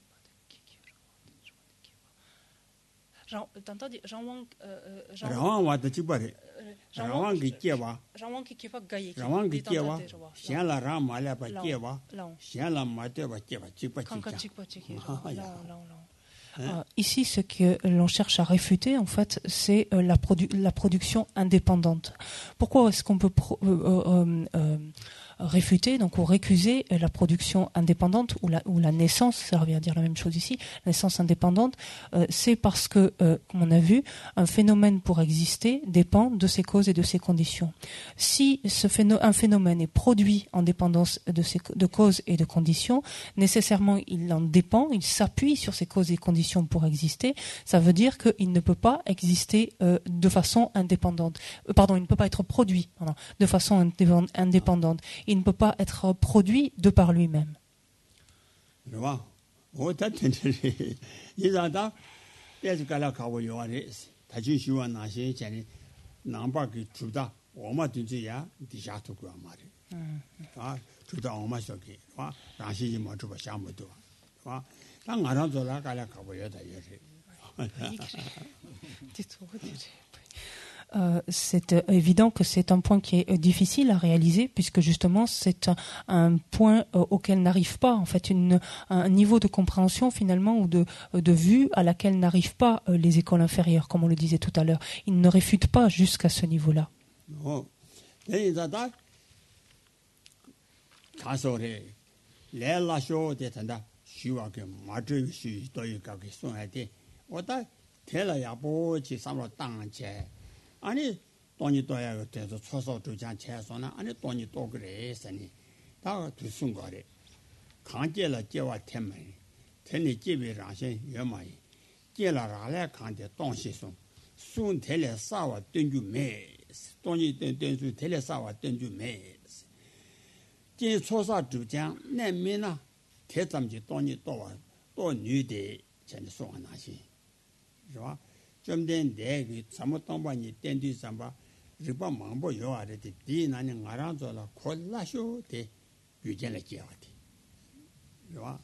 Jean Ici, ce que l'on cherche à réfuter, en fait, c'est euh, la, la production indépendante. Pourquoi est-ce qu'on peut euh, euh, réfuter, donc ou récuser la production indépendante ou la, ou la naissance, ça revient à dire la même chose ici, naissance indépendante, euh, c'est parce que, euh, comme on a vu, un phénomène pour exister dépend de ses causes et de ses conditions. Si ce phéno- un phénomène est produit en dépendance de, ses, de causes et de conditions, nécessairement il en dépend, il s'appuie sur ces causes et conditions pour exister, ça veut dire qu'il ne peut pas exister euh, de façon indépendante. Pardon, il ne peut pas être produit de façon indépen- indépendante. Ne peut pas être produit de par lui-même. Euh, c'est euh, évident que c'est un point qui est euh, difficile à réaliser puisque justement c'est un, point auquel n'arrive pas en fait une, un niveau de compréhension finalement ou de, de vue à laquelle n'arrivent pas les écoles inférieures comme on le disait tout à l'heure. Ils ne réfutent pas jusqu'à ce niveau-là. 어, 아니 돈이 떠야 그때서 초소 주장 채소나 아니 돈이 또 그랬으니. 다 두순 거래. 강제라 제와 테마이. 테니 집에 라신 여마이. 제라 라래 강제 동시송 순 텔레 사와 땡주 메스. 돈이 땡땡수 텔레 사와 땡주 메스. 제 초사 주장 내면아 대담지 돈이 또와 또 뉴데 전에 소환하시. 좋아? 점된 내기 사모통반이 땡디 삼바 리바 망보 요아레디 디 나니 나라졸라 콜라쇼 데 유젠라 제와디 요아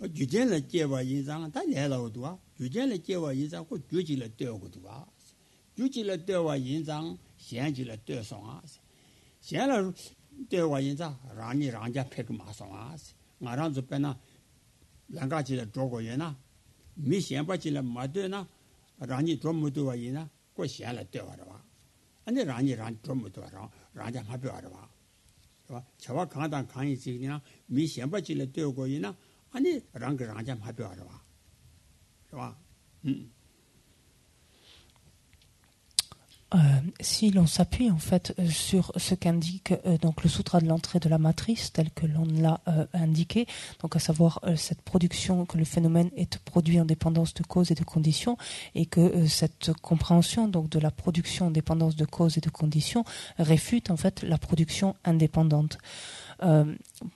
유젠라 제와 인상 다 내라고도와 유젠라 제와 인상 고 주지라 떼어고도와 주지라 떼와 인상 xiāngjīla tuyā sōngā sī. xiānglā tuyā wā yīnzā rāñi rāñjā pēkū mā sōngā sī. ngā rāñzū pē na. Lāngā jīla dhōgō yé na, mī xiāngbā jīla mā tuyā na, rāñi dhruva muduwa yīna kua xiāla dewa rāwa āni rāñi rāñi dhruva muduwa rāwa rāñi māpiwa rāwa chawa kāntāng kāñi cikni na mī xiāmba chila dewa go yīna āni rāñi rāñi māpiwa rāwa rāwa mm. Euh, si l'on s'appuie en fait euh, sur ce qu'indique euh, donc le sutra de l'entrée de la matrice tel que l'on l'a indiqué, donc à savoir cette production que le phénomène est produit en dépendance de causes et de conditions et que cette compréhension donc de la production en dépendance de causes et de conditions réfute en fait la production indépendante.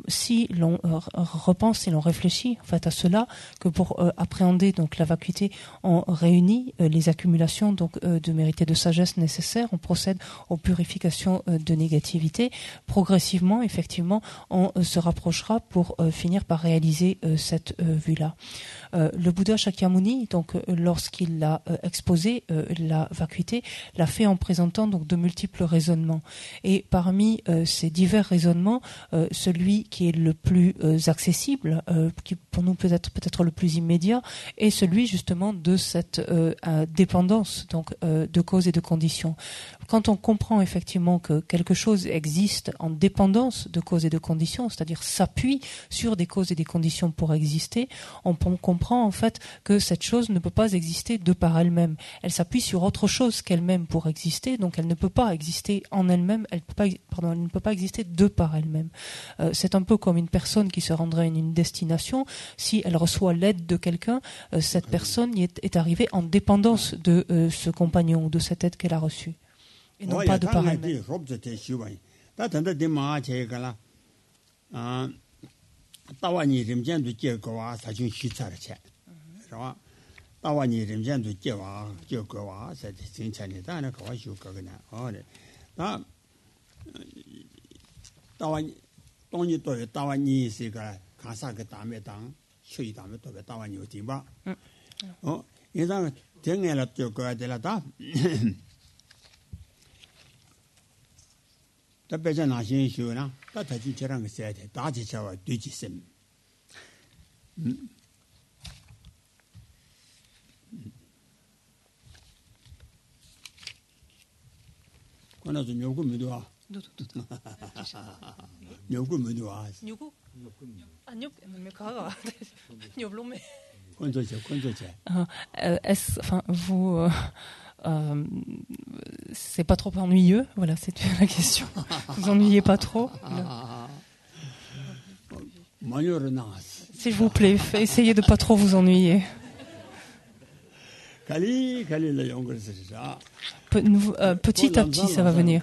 Si l'on euh, repense, si l'on réfléchit en fait à cela, que pour euh, appréhender donc la vacuité, on réunit euh, les accumulations donc de mérite et de sagesse nécessaires, on procède aux purifications de négativité. Progressivement, effectivement, on se rapprochera pour finir par réaliser cette vue-là. le Bouddha Shakyamuni, donc lorsqu'il a exposé la vacuité, l'a fait en présentant donc de multiples raisonnements. Et parmi ces divers raisonnements, celui qui est le plus euh, accessible, euh, qui pour nous peut être peut-être le plus immédiat, est celui justement de cette euh, dépendance de causes et de conditions. Quand on comprend effectivement que quelque chose existe en dépendance de causes et de conditions, c'est-à-dire s'appuie sur des causes et des conditions pour exister, on comprend en fait que cette chose ne peut pas exister de par elle-même. Elle s'appuie sur autre chose qu'elle-même pour exister, donc elle ne peut pas exister en elle-même. Elle, pardon, elle ne peut pas exister de par elle-même c'est un peu comme une personne qui se rendrait à une destination. Si elle reçoit l'aide de quelqu'un, euh, cette personne est, est, arrivée en dépendance de euh, ce compagnon ou de cette aide qu'elle a reçue. ino padu pa hai di robza te shiwa yi ta tanda di maa che kala tawa ni rimjan du je kwa sa chung shi tsar che rawa tawa ni rimjan du je wa je kwa sa di sing cha ni ta na kawa shu ka gana ore ta tawa tong ni to tawa ni si ka ka sa ka ta me dang shu yi ta me to be tawa ni o ti ba o yin sang ten nge la je kwa de la ta 特别在哪些学呢？他他就这两个三台，大几下话堆几身，嗯。我那是牛骨没多啊，牛骨没多啊，牛骨，牛骨，啊牛，没看到，牛不龙没，困着去，困着去。啊，呃，S 方，我。Euh, c'est pas trop ennuyeux? Voilà, c'est la question. Vous ennuyez pas trop? S'il vous plaît, essayez de pas trop vous ennuyer. Euh, petit à petit, ça va venir.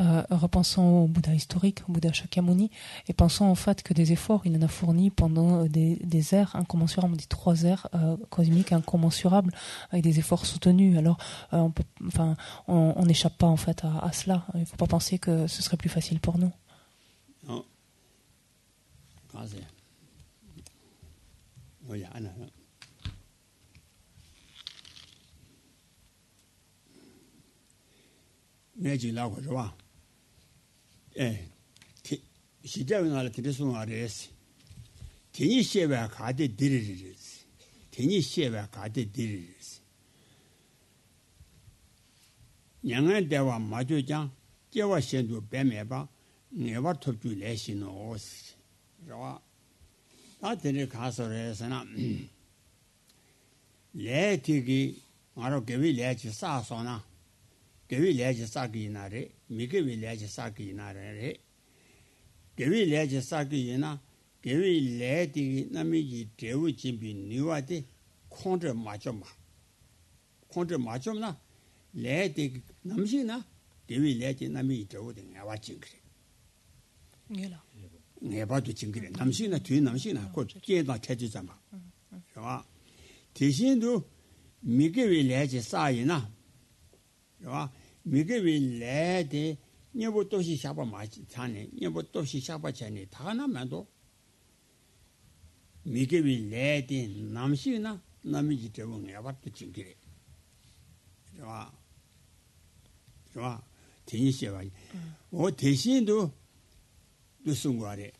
Euh, repensons au Bouddha historique, au Bouddha Shakyamuni, et pensons en fait que des efforts, il en a fourni pendant des, des ères incommensurables, dit trois ères euh, cosmiques incommensurables, avec des efforts soutenus. Alors, euh, on on n'échappe pas en fait à, cela. Il ne faut pas penser que ce serait plus facile pour nous. 어 내지라고 좋아. 예. 시대는 들으시면 알아야지. 대니 시에와 가데 들으리지. 대니 시에와 가데 들으리지. 양안 대와 마주장 제와 신도 배매봐. ngewa topchu le shi no o si rawa ta tene kaso re sana le ti ki ngaro gewi le chi sa so na gewi le gewi leje sagi ina re, mi gewi leje sagi ina re re. Gewi leje sagi ina, gewi le digi nami yi dewu jimbi niwa di kondre machoma. Kondre machom na, le digi namshi na, gewi leje nami yi dewu di ngawa jingri. Ngela? Ngeba du jingri, namshi na, tui namshi na, ko jen na chaji zamba. Shwa, mm, mm. tishin du, mi gewi leje sagi na, shwa, 미게위 레데 녀보 또시 샤바 마치 자네. 녀보 또시 샤바 자네. 다나만도 미게위 레데 남시나 남이지 되고 야바트 징기래. 좋아. 좋아. 대시와. 어 대신도 무슨 거래.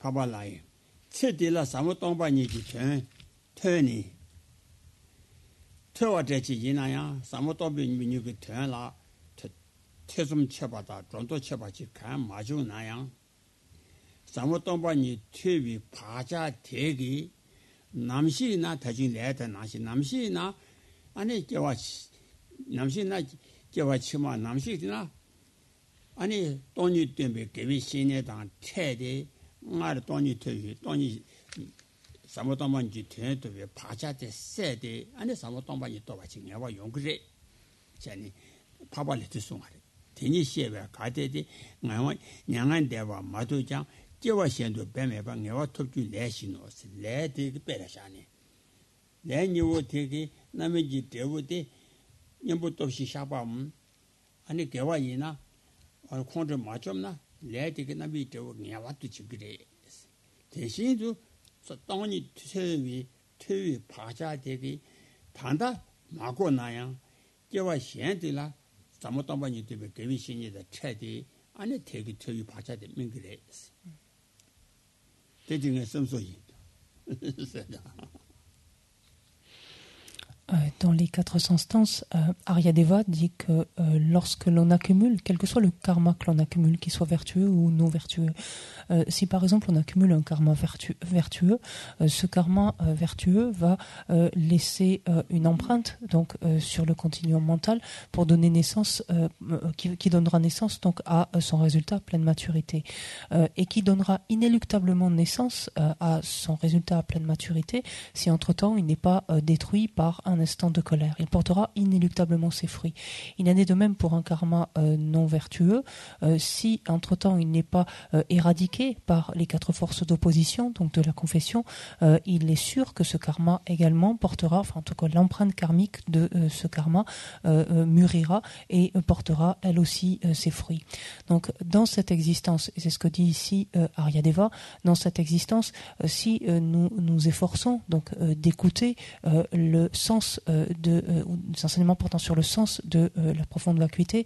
봐봐 라이 체딜라 사모 똥바니기 전 테니 tewa dechi yinaya samu tobi minyuki tuyan la tesum cheba da zhondo cheba chi kaya maju naya samu tomba ni tuwi paja tegi namshi na tajin leta nashi namshi na ane gewa namshi na gewa chima namshi na ane donyi dunbi gewi shine dang te de ngari donyi tuwi donyi 시나 다진 내다 나시 남시나 아니 겨와 남시나 겨와 치마 남시나 아니 돈이 때문에 개비 신에당 퇴대 말을 돈이 퇴비 돈이 사모동바니 퇴도 파자대 세대 아니 사모동바니 또 같이 내가 용그래 자니 파발이 됐어 teni xewe katete ngawa nyangan dewa madu jang jewa xendo beme ba ngawa topju le si no si le de ge bela shani le niwo te ge name ji dewo de nyambu topsi shaba mu ane gewa ina ane kondro 저 땅이 퇴위 퇴위 바자 되기 단다 마고 나야 제와 현들라 잠못 담바니 되게 개미 신이다 체디 안에 되게 퇴위 바자 되면 그래 대중의 섬소이 세다 dans les quatre instances, euh, Aryadeva dit que euh, lorsque l'on accumule, quel que soit le karma que l'on accumule, qu'il soit vertueux ou non vertueux, euh, si par exemple on accumule un karma vertu vertueux, euh, ce karma euh, vertueux va laisser une empreinte donc sur le continuum mental pour donner naissance, qui, donnera naissance donc à son résultat pleine maturité. Et qui donnera inéluctablement naissance à son résultat à pleine maturité si entre temps il n'est pas détruit par un instant de colère. Il portera inéluctablement ses fruits. Il en est de même pour un karma euh, non vertueux. Euh, si entre-temps il n'est pas euh, éradiqué par les quatre forces d'opposition, donc de la confession, il est sûr que ce karma également portera, enfin en tout cas l'empreinte karmique de ce karma mûrira et portera elle aussi ses fruits. Donc dans cette existence, et c'est ce que dit ici Aryadeva, dans cette existence, si nous nous efforçons donc d'écouter le sens euh, de, euh, des enseignements portant sur le sens de euh, la profonde vacuité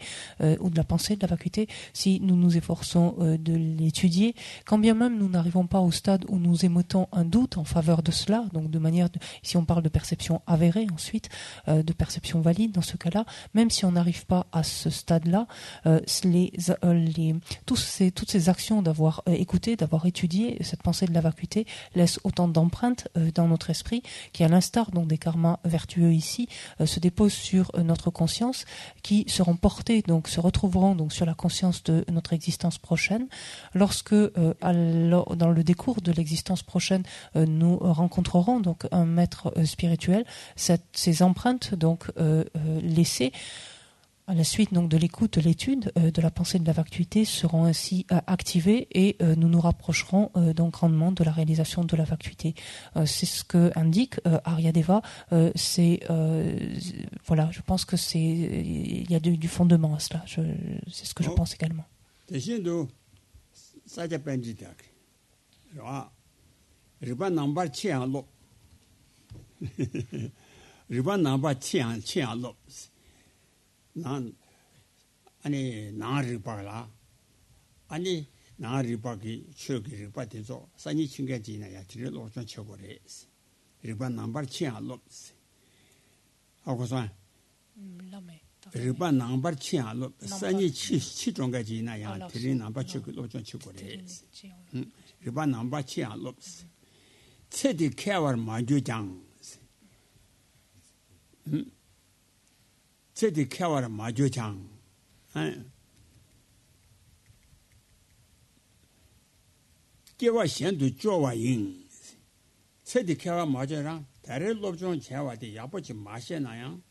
ou de la pensée de la vacuité, si nous nous efforçons de l'étudier, quand bien même nous n'arrivons pas au stade où nous émettons un doute en faveur de cela, donc de manière, de, si on parle de perception avérée ensuite, de perception valide dans ce cas-là, même si on n'arrive pas à ce stade-là, ces, toutes ces actions d'avoir écouté, d'avoir étudié cette pensée de la vacuité laissent autant d'empreintes dans notre esprit qui, à l'instar des karmas vertueux, ici euh, se déposent sur euh, notre conscience, qui seront portés, donc se retrouveront donc sur la conscience de notre existence prochaine. Lorsque, euh, dans le décours de l'existence prochaine, nous rencontrerons donc un maître spirituel, ces empreintes donc laissées à la suite donc de l'écoute, de l'étude, euh, de la pensée de la vacuité seront ainsi euh, activées et euh, nous nous rapprocherons donc grandement de la réalisation de la vacuité. c'est ce que indique Aryadeva. c'est voilà, je pense que c'est il y a du, du, fondement à cela. c'est ce que je oh. pense également. 난 아니 나를 봐라. 아니 나를 봐기 추기를 받아서 산이 친게지나야 지를 오전 쳐버렸어 일반 넘버 치아 롭스. 하고서 람에 일반 넘버 치아 롭 산이 치 치종까지 나야 지를 넘버 치고 오전 쳐버렸어 음 일반 넘버 치아 롭스. 체디 케어 마주장. 음 she na yang,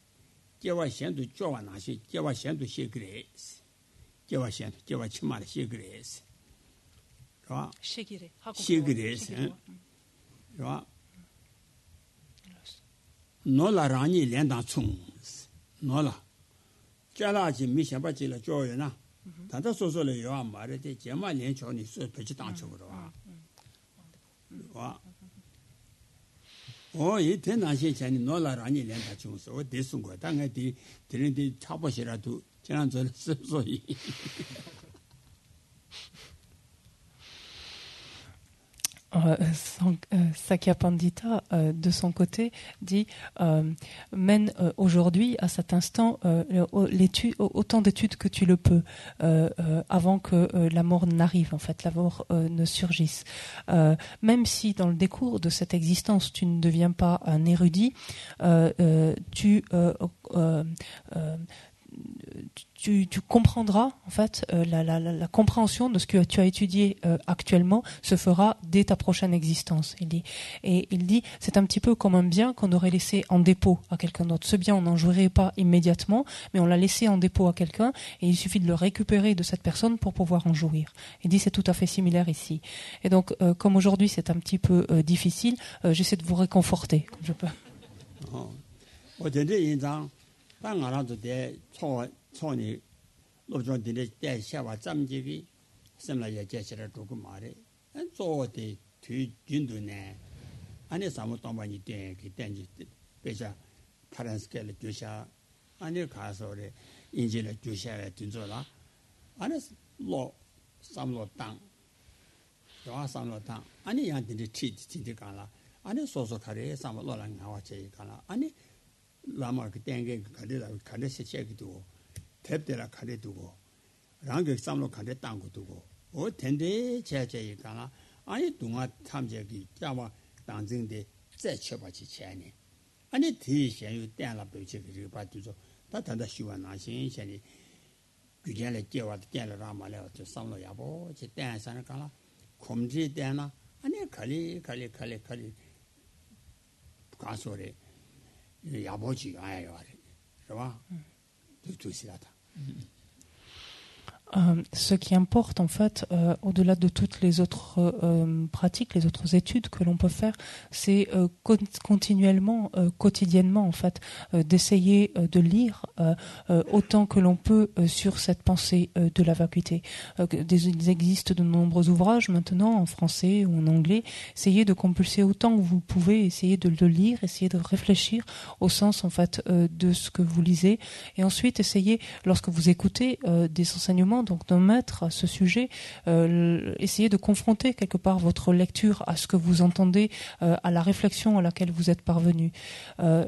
kiawa shendu jowa na she, kiawa shendu she gire. Kiawa shendu, kiawa chima la she gire. Rwa? She gire. She gire. Rwa? Nola rangi lendang chung. 노라 자라지 미샤바지라 조여나 단다 소소를 요아 말에 제마 년초니 수 배치 당초로 와. 와. 어, 이 대나시 전에 놀라라니 렌다 no la kya la chi mi shenpa chi la kyo yo na tanda so so le yo wa ma re te je ma nian cho ni so pe chi tang cho kuro wa wa o yi ten na she chen ni no la ra ni lian ta chung so o de sung go ta nga di di ren di cha po shi ra du chen zo le so so yi euh, Sakya Pandita, euh, de son côté, dit euh, mène euh, aujourd'hui, à cet instant, euh, autant d'études que tu le peux, euh, euh, avant que euh, la mort n'arrive, en fait, la mort euh, ne surgisse. Euh, même si dans le décours de cette existence, tu ne deviens pas un érudit, euh, euh, tu euh, euh, euh, tu, comprendras en fait euh, la, compréhension de ce que tu as étudié euh, actuellement se fera dès ta prochaine existence. Il dit et il dit c'est un petit peu comme un bien qu'on aurait laissé en dépôt à quelqu'un d'autre. Ce bien on n'en jouerait pas immédiatement, mais on l'a laissé en dépôt à quelqu'un et il suffit de le récupérer de cette personne pour pouvoir en jouir. Il dit c'est tout à fait similaire ici. Et donc euh, comme aujourd'hui c'est un petit peu difficile, j'essaie de vous réconforter comme je peux. 哦，tā ngā rā tu tē tsō nī lō chōng tī rē tē xē wā tsam jī kī sēm lā yā jē xē rā chō kū mā rē tsō wā tē tū jīn tu nē anē sā mū tōng bā nī tē kī tēn jī pē chā parān sē lā chū xā anē kā sō rē yīn jī lā chū xā wā tū tsō rā anē lō sām lō tāng yawā sām lō tāng anē yāng tī rē tī tī tī kā rā anē sō sō kā rē sām lō rā ngā wā chē kā rā anē lāma kī tēngi kārī lā kārī shēchē kī tūgō, tēp tērā kārī tūgō, rāng kī sāmlō kārī tāngu tūgō, o tēndē chē chē yī kāna, āni tūngā tām chē kī kiāwa tāngzīng dē tsē chē bā chī chē nē, āni tī shēn yu tēn lā bē chē kī rī bā tū chō, tā tāndā shīwa nā shēn shēn nī, gyū chēn lē kē wā tēn lā rāma lē wā tū sāmlō yā bō, chē tēn sā nā kāna, khom chī tēn nā, āni kārī kārī kārī kārī kāsō rē, 鸭脖鸡，哎呀，是吧？都都喜欢它。Euh, ce qui importe en fait, euh, au-delà de toutes les autres euh, pratiques, les autres études que l'on peut faire, c'est con continuellement, quotidiennement en fait, d'essayer de lire autant que l'on peut sur cette pensée de la vacuité. Il existe de nombreux ouvrages maintenant en français ou en anglais. Essayez de compulser autant que vous pouvez, essayez de le lire, essayez de réfléchir au sens en fait de ce que vous lisez, et ensuite essayez, lorsque vous écoutez des enseignements donc d'un maître à ce sujet, euh, essayez de confronter quelque part votre lecture à ce que vous entendez, euh, à la réflexion à laquelle vous êtes parvenu. Euh,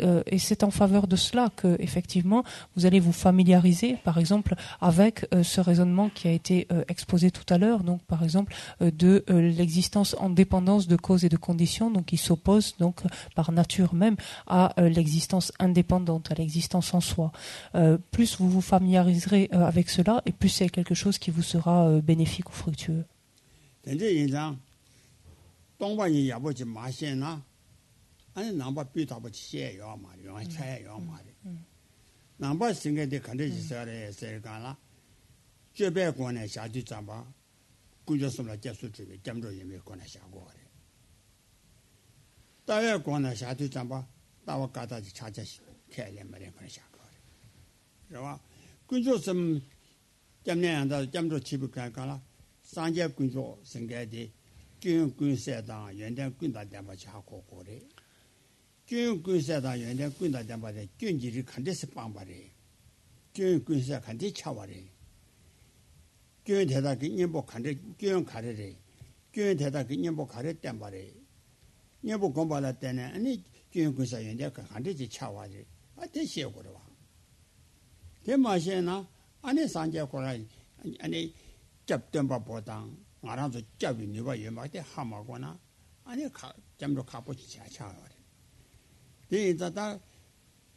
euh, et c'est en faveur de cela que effectivement vous allez vous familiariser, par exemple, avec ce raisonnement qui a été exposé tout à l'heure, donc par exemple de l'existence en dépendance de causes et de conditions, donc qui s'oppose donc par nature même à l'existence indépendante, à l'existence en soi. Plus vous vous familiariserez avec cela, et plus c'est quelque chose qui vous sera euh, bénéfique ou fructueux. 점내한다 점조 집을 가라 상제 군조 생겨야지 균 군세다 연대 군다 담바 자고 고래 균 군세다 연대 군다 담바데 균지리 간데스 빵바래 균 군세 간데 차와래 균 대다 기념복 간데 균 가래래 균 대다 기념복 가래 담바래 녀보 공부할 때는 아니 균 군세 연대 간데지 차와래 아 대시에 고려와 대마시에나 아니 산제 코라 아니 잡던바 보당 나라도 잡이 네가 예막대 하마거나 아니 가 잠도 가보지 차차 그래. 네 인자다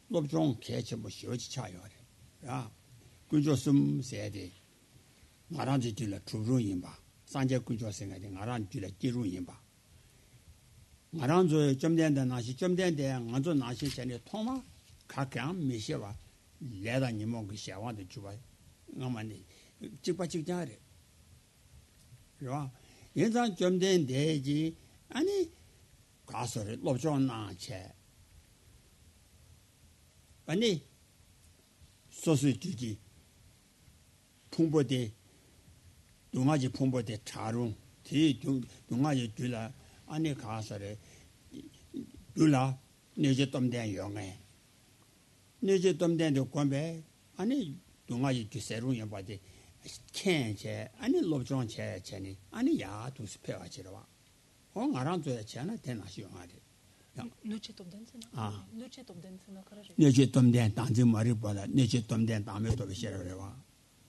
롭종 개체 뭐 쉬어지 차요. 야. 그저 숨 세대. 나라지 딜라 두루인 봐. 산제 그저 생각이 나란 딜라 딜루인 봐. 나란 저 점된다 나시 점된데 안저 나시 전에 통마 각양 미셔와 내가 니모 그 샤와도 주바이 ngāmāni chikpa chikchā rē rō yinzāng chomdēn dēji 아니 kāsā rē lopchō nāng chē 아니 sōsū chūjī pōngbō dē dōngā jī pōngbō dē chārōng tī dōngā jī chūlā 아니 kāsā rē chūlā nē jī tōmdēn yōngē nē jī tōmdēn dō kōmbē yunga yi gyuse rung ya bade ken che, ani lobchon che che ni, ani yaa dusi pewa chirwa. O nga rang zuya che na ten nashi yunga de. Nuche tomden se na? Nuche tomden se na kare? Nuche tomden tangzi mari bola, nuche tomden tangme tobe shirwa.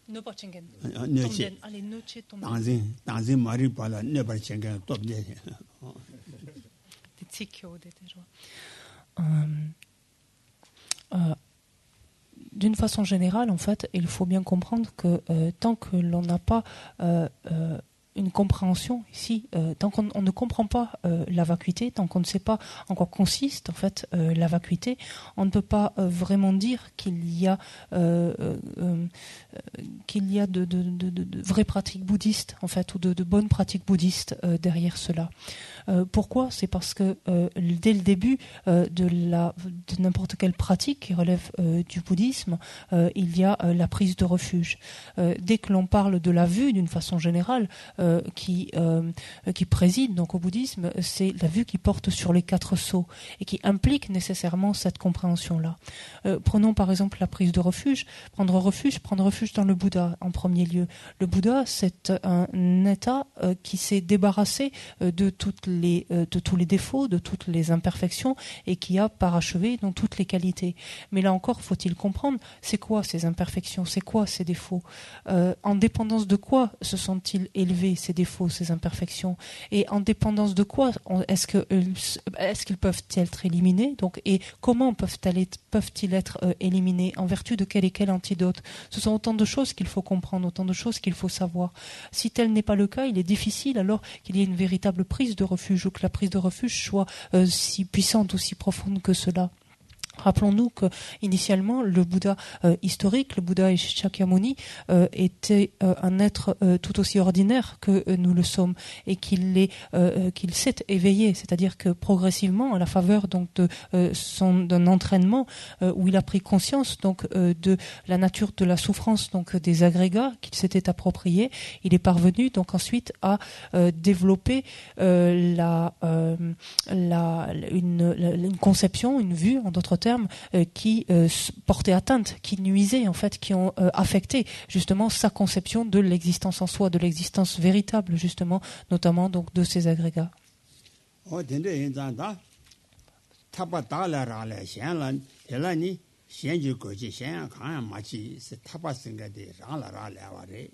Nubar chengen? Nuche. Ali nuche tomden? Tangzi, tangzi mari bola, nubar chengen tobden. Di tsikyo de terwa. D'une façon générale, en fait, il faut bien comprendre que euh, tant que l'on n'a pas euh, euh, une compréhension ici, tant qu'on on ne comprend pas la vacuité, tant qu'on ne sait pas en quoi consiste en fait la vacuité, on ne peut pas vraiment dire qu'il y a qu'il y a de, vraies pratiques bouddhistes en fait ou de, bonnes pratiques bouddhistes derrière cela. Euh, pourquoi? C'est parce que euh, dès le début euh, de la n'importe quelle pratique qui relève du bouddhisme, il y a la prise de refuge. Dès que l'on parle de la vue d'une façon générale, qui préside donc au bouddhisme, c'est la vue qui porte sur les quatre sceaux et qui implique nécessairement cette compréhension-là. Prenons par exemple la prise de refuge. Prendre refuge, prendre refuge dans le Bouddha en premier lieu. Le Bouddha, c'est un état qui s'est débarrassé de toutes euh, de tous les défauts, de toutes les imperfections et qui a parachevé dans toutes les qualités. Mais là encore, faut-il comprendre c'est quoi ces imperfections, c'est quoi ces défauts, Euh, en dépendance de quoi se sont-ils élevés ces défauts, ces imperfections, et en dépendance de quoi euh, est-ce qu'ils peuvent être éliminés donc et comment peuvent-ils être, éliminés en vertu de quel et quel antidote? Ce sont autant de choses qu'il faut comprendre, autant de choses qu'il faut savoir. Si tel n'est pas le cas, il est difficile alors qu'il y ait une véritable prise de ou que la prise de refuge soit euh, si puissante ou si profonde que cela. Rappelons-nous que initialement le Bouddha euh, historique, le Bouddha Shakyamuni, euh, était euh, un être tout aussi ordinaire que nous le sommes et qu'il est, qu'il s'est éveillé, c'est-à-dire que progressivement, à la faveur d'un entraînement où il a pris conscience de la nature de la souffrance donc des agrégats qu'il s'était approprié, il est parvenu donc ensuite à développer une conception, une vue, en d'autres termes, euh, qui euh, s- portait atteinte, qui nuisait en fait, qui ont euh, affecté justement sa conception de l'existence en soi, de l'existence véritable justement, notamment donc de ces agrégats. 어 된대 인자다 타바 달라라래 현란 현란이 현지 거지 현 강야 마치 세 타바 생각이 라라라래 와래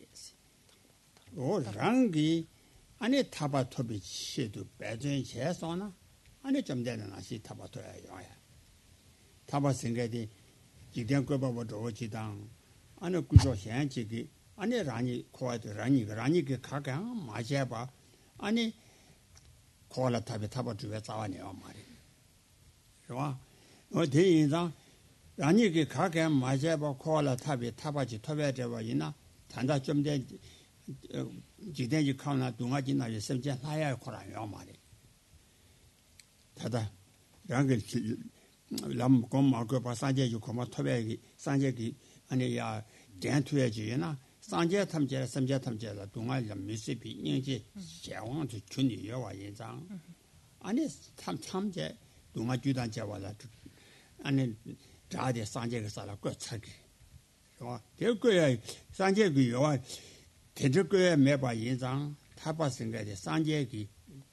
오 랑기 아니 타바 토비 시도 배전 제소나 아니 좀 되는 아시 타바 토야 요야 타바 생각이 지된 거봐 저지당 아니 구조 현지기 아니 라니 코아도 라니 라니 그 가가 마제바 아니 kola tabi taba zhuwe tsawa niwa mari. Shwa, o di yin zang, ranyi ki kake ma jeba kola tabi taba ji tobe zhewa ina, tanda chumde jikden ji kao na dunga ji na yi semche laya kora niwa mari. Tada, rangi lam gom ma go pa sanje yu ko ma thobe gi sanje gi ani ya den thue ji na. Sanje tham je sam je tham je la dong al lam mi si bi yin ji xia wang ju chun ni ye wa yin zang. Ani tham tham je dong a ju dan je wa la ani zha de sanje ge sa la ge cha gi. Yo de ge ye sanje gi yo wa ten zhe ge me ba yin zang ta ba sing ge de sanje gi.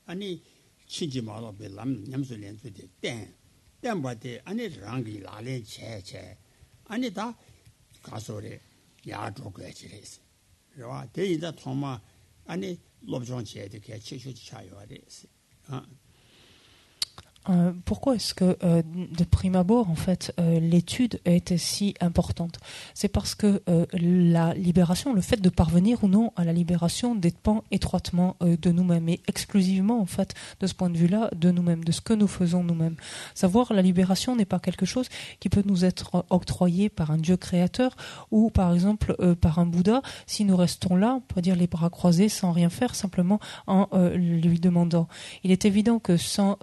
Ani chi ji ma lo be lam nyam su lian zu de den 땡바데 아니 랑기 라레 체체 아니 다 가소래 야조거 지레스 와 대인자 통마 아니 롭종 제데 개 치슈지 차요아레스 아 Euh, pourquoi est-ce que euh, de prime abord, en fait, euh, l'étude était si importante? C'est parce que euh, la libération, le fait de parvenir ou non à la libération, dépend étroitement de nous-mêmes et exclusivement, en fait, de ce point de vue-là, de nous-mêmes, de ce que nous faisons nous-mêmes. Savoir la libération n'est pas quelque chose qui peut nous être octroyé par un Dieu créateur ou, par exemple, par un Bouddha. Si nous restons là, on peut dire les bras croisés, sans rien faire, simplement en lui demandant. Il est évident que sans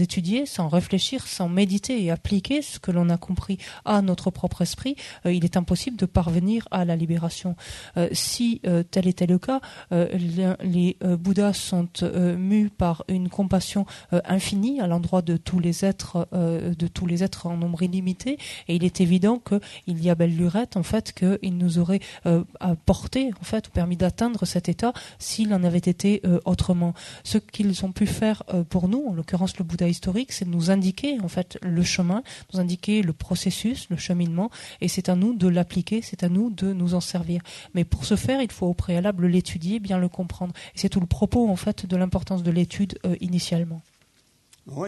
étudier sans réfléchir, sans méditer et appliquer ce que l'on a compris à notre propre esprit, euh, il est impossible de parvenir à la libération. Euh, si euh, tel était le cas, les, les Bouddhas sont mus par une compassion infinie à l'endroit de tous les êtres, de tous les êtres en nombre illimité, et il est évident qu'il y a belle lurette en fait qu'il nous aurait apporté en fait ou permis d'atteindre cet état s'il en avait été autrement. Ce qu'ils ont pu faire pour nous, en l'occurrence le Bouddha historique, c'est de nous indiquer en fait le chemin, nous indiquer le processus, le cheminement, et c'est à nous de l'appliquer, c'est à nous de nous en servir. Mais pour ce faire, il faut au préalable l'étudier, bien le comprendre. Et c'est tout le propos en fait de l'importance de l'étude euh, initialement. Oh,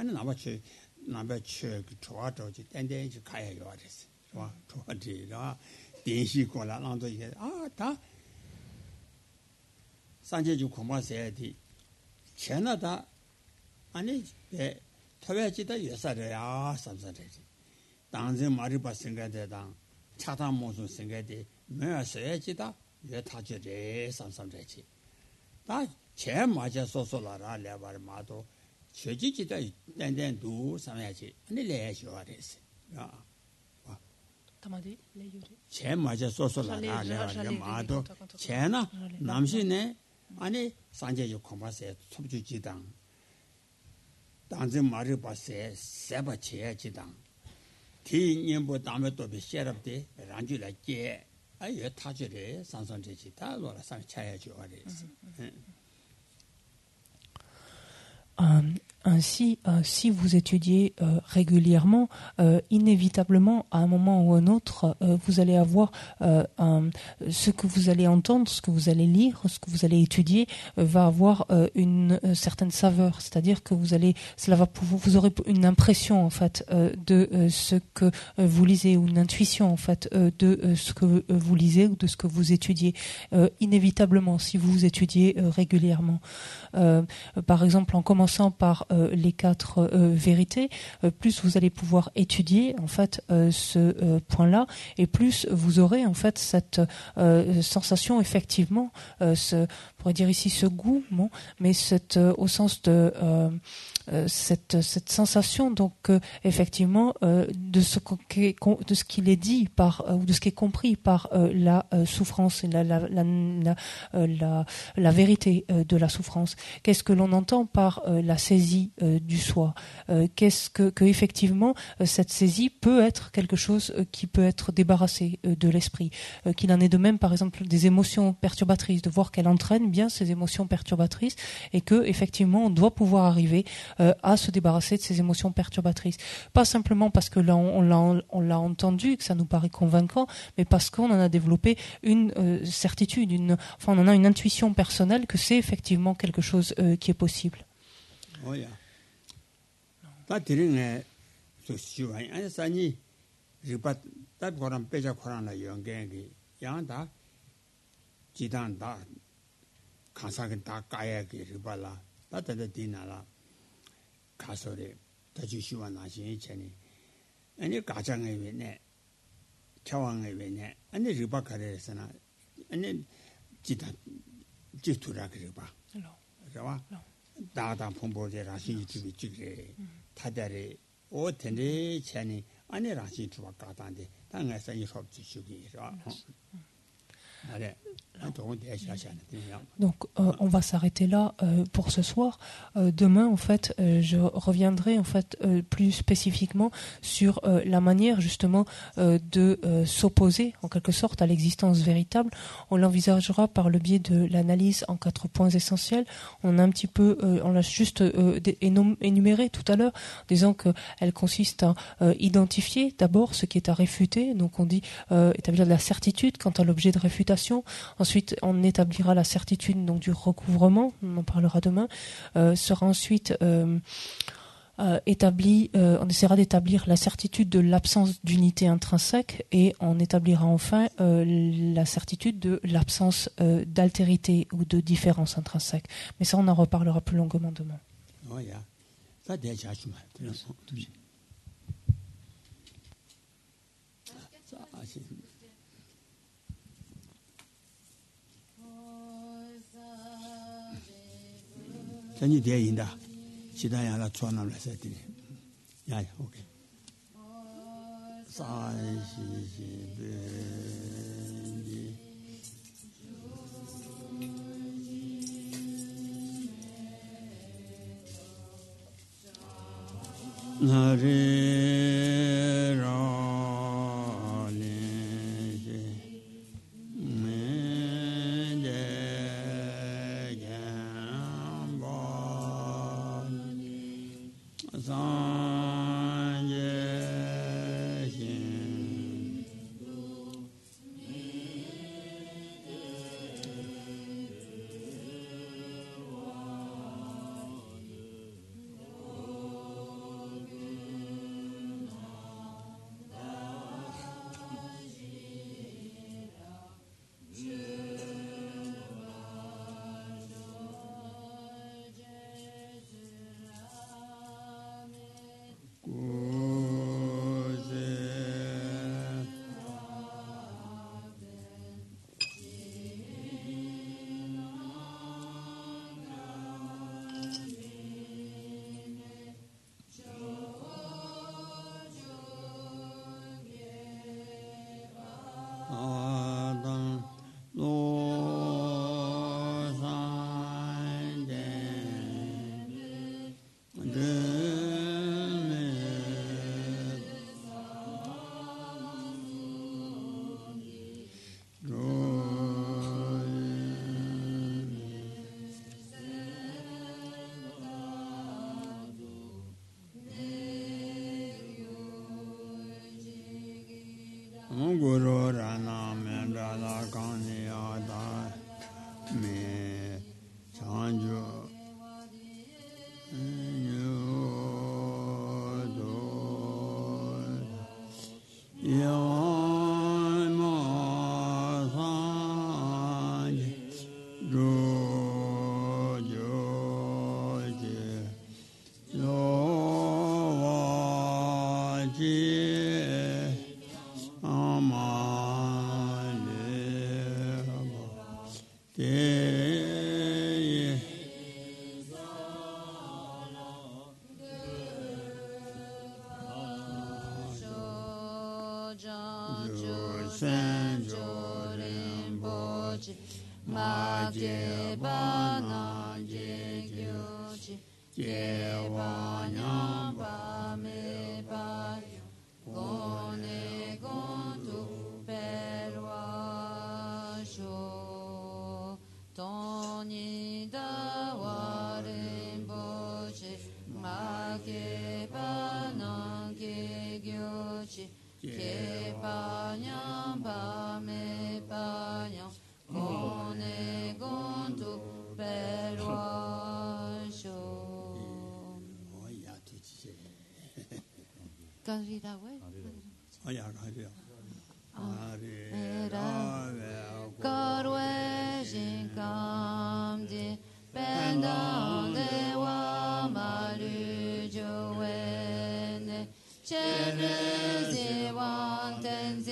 아니 나바치 나바치 그 좋아도지 땡땡지 가야 요아레스 좋아 좋아지라. 댄시 콜라 나도 이게 아다. 산제주 고마세디 캐나다 아니 에 토베지다 여사래야 삼사래.지 당제 말이 봤으니까다 차다 모습 생각이 매서야지다. 여타지래 삼삼래지. 다 제마제 소소라라 레바르마도. shoji jita dandan du samyaji, ane leya shiwa resi. Tamadi leyo re? Che maja soso la na lewa re maado. Che na namshi ne, ane sanje yo kumbha se tsubju jidang. Danzi mariba se seba che jidang. Ti nyingbo dame tobi sherabdi ranju la je. Ayo tajo re sanson re jita lo la samya chaya shiwa resi. um, ainsi, euh, si vous étudiez euh, régulièrement, inévitablement, à un moment ou un autre, vous allez avoir ce que vous allez entendre, ce que vous allez lire, ce que vous allez étudier, va avoir une certaine saveur. C'est-à-dire que vous allez, cela va vous aurez une impression en fait de ce que vous lisez ou une intuition en fait de ce que vous lisez ou de ce que vous étudiez. inévitablement, si vous étudiez régulièrement, par exemple, en commençant par euh, les quatre euh, vérités, euh, plus vous allez pouvoir étudier en fait ce point-là, et plus vous aurez en fait cette sensation effectivement, ce, on pourrait dire ici ce goût, mais cette, au sens de cette, cette sensation donc effectivement euh, de ce de ce qu'il est dit par euh, ou de ce qui est compris par la souffrance la, la, la vérité de la souffrance. Qu'est-ce que l'on entend par la saisie du soi? Qu'est-ce que, que effectivement cette saisie peut être quelque chose qui peut être débarrassé de l'esprit? Qu'il en est de même par exemple des émotions perturbatrices de voir qu'elle entraîne bien ces émotions perturbatrices et que effectivement on doit pouvoir arriver euh, à se débarrasser de ces émotions perturbatrices. Pas simplement parce que là on, l'a entendu, que ça nous paraît convaincant, mais parce qu'on en a développé une euh, certitude, une, enfin on en a une intuition personnelle que c'est effectivement quelque chose euh, qui est possible. Oh, 가서래 다시 시와 나신 전에 아니 가장에 왜네 차왕에 왜네 아니 리바카레스나 아니 지다 지투라 그래 봐 그래봐 다다 풍보제 라시 집이 찍게 타다리 오 텐데 전에 아니 라시 주와 가다인데 당에서 이 수업 지식이 그래 Donc, euh, on va s'arrêter là euh, pour ce soir. Euh, demain, en fait, je reviendrai en fait plus spécifiquement sur la manière justement de s'opposer en quelque sorte à l'existence véritable. On l'envisagera par le biais de l'analyse en quatre points essentiels. On a un petit peu, on l'a juste énuméré tout à l'heure, disant qu'elle consiste à identifier d'abord ce qui est à réfuter. Donc, on dit établir de la certitude quant à l'objet de réfutation. Ensuite, on établira la certitude donc, du recouvrement, on en parlera demain. Euh, sera ensuite euh, euh, établi, on essaiera d'établir la certitude de l'absence d'unité intrinsèque et on établira enfin la certitude de l'absence d'altérité ou de différence intrinsèque. Mais ça, on en reparlera plus longuement demain. 전이 돼 인다 지다야가 초남라서 드리 야 오케이 사이시시 되니 나레라 Yeah, Ariragüe. Ariragüe. Ariragüe. Corue jinkam di pendang de wa malu joene. Chere zi ten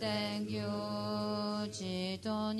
ten to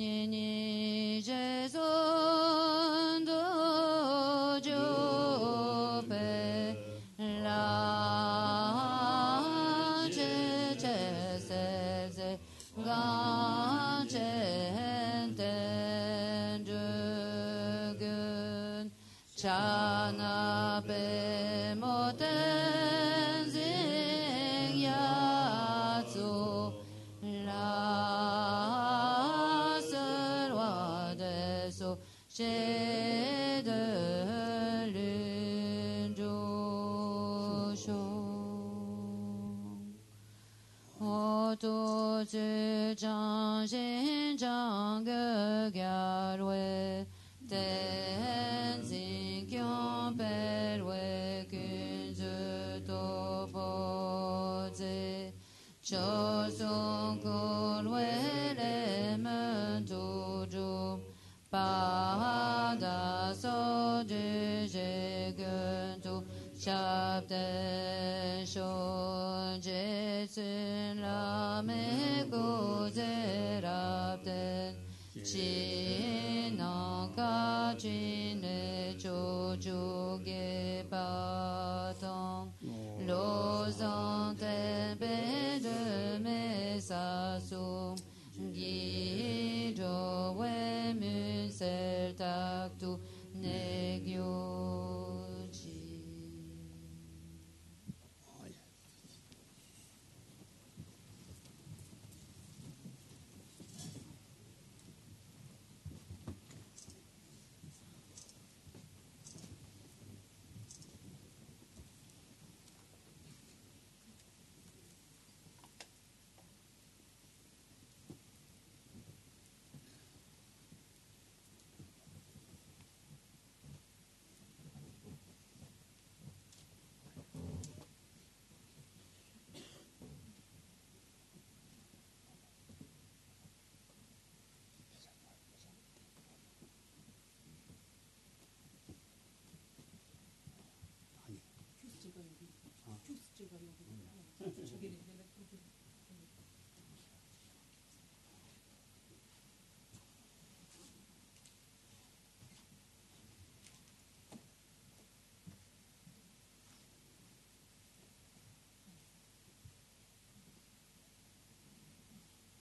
sa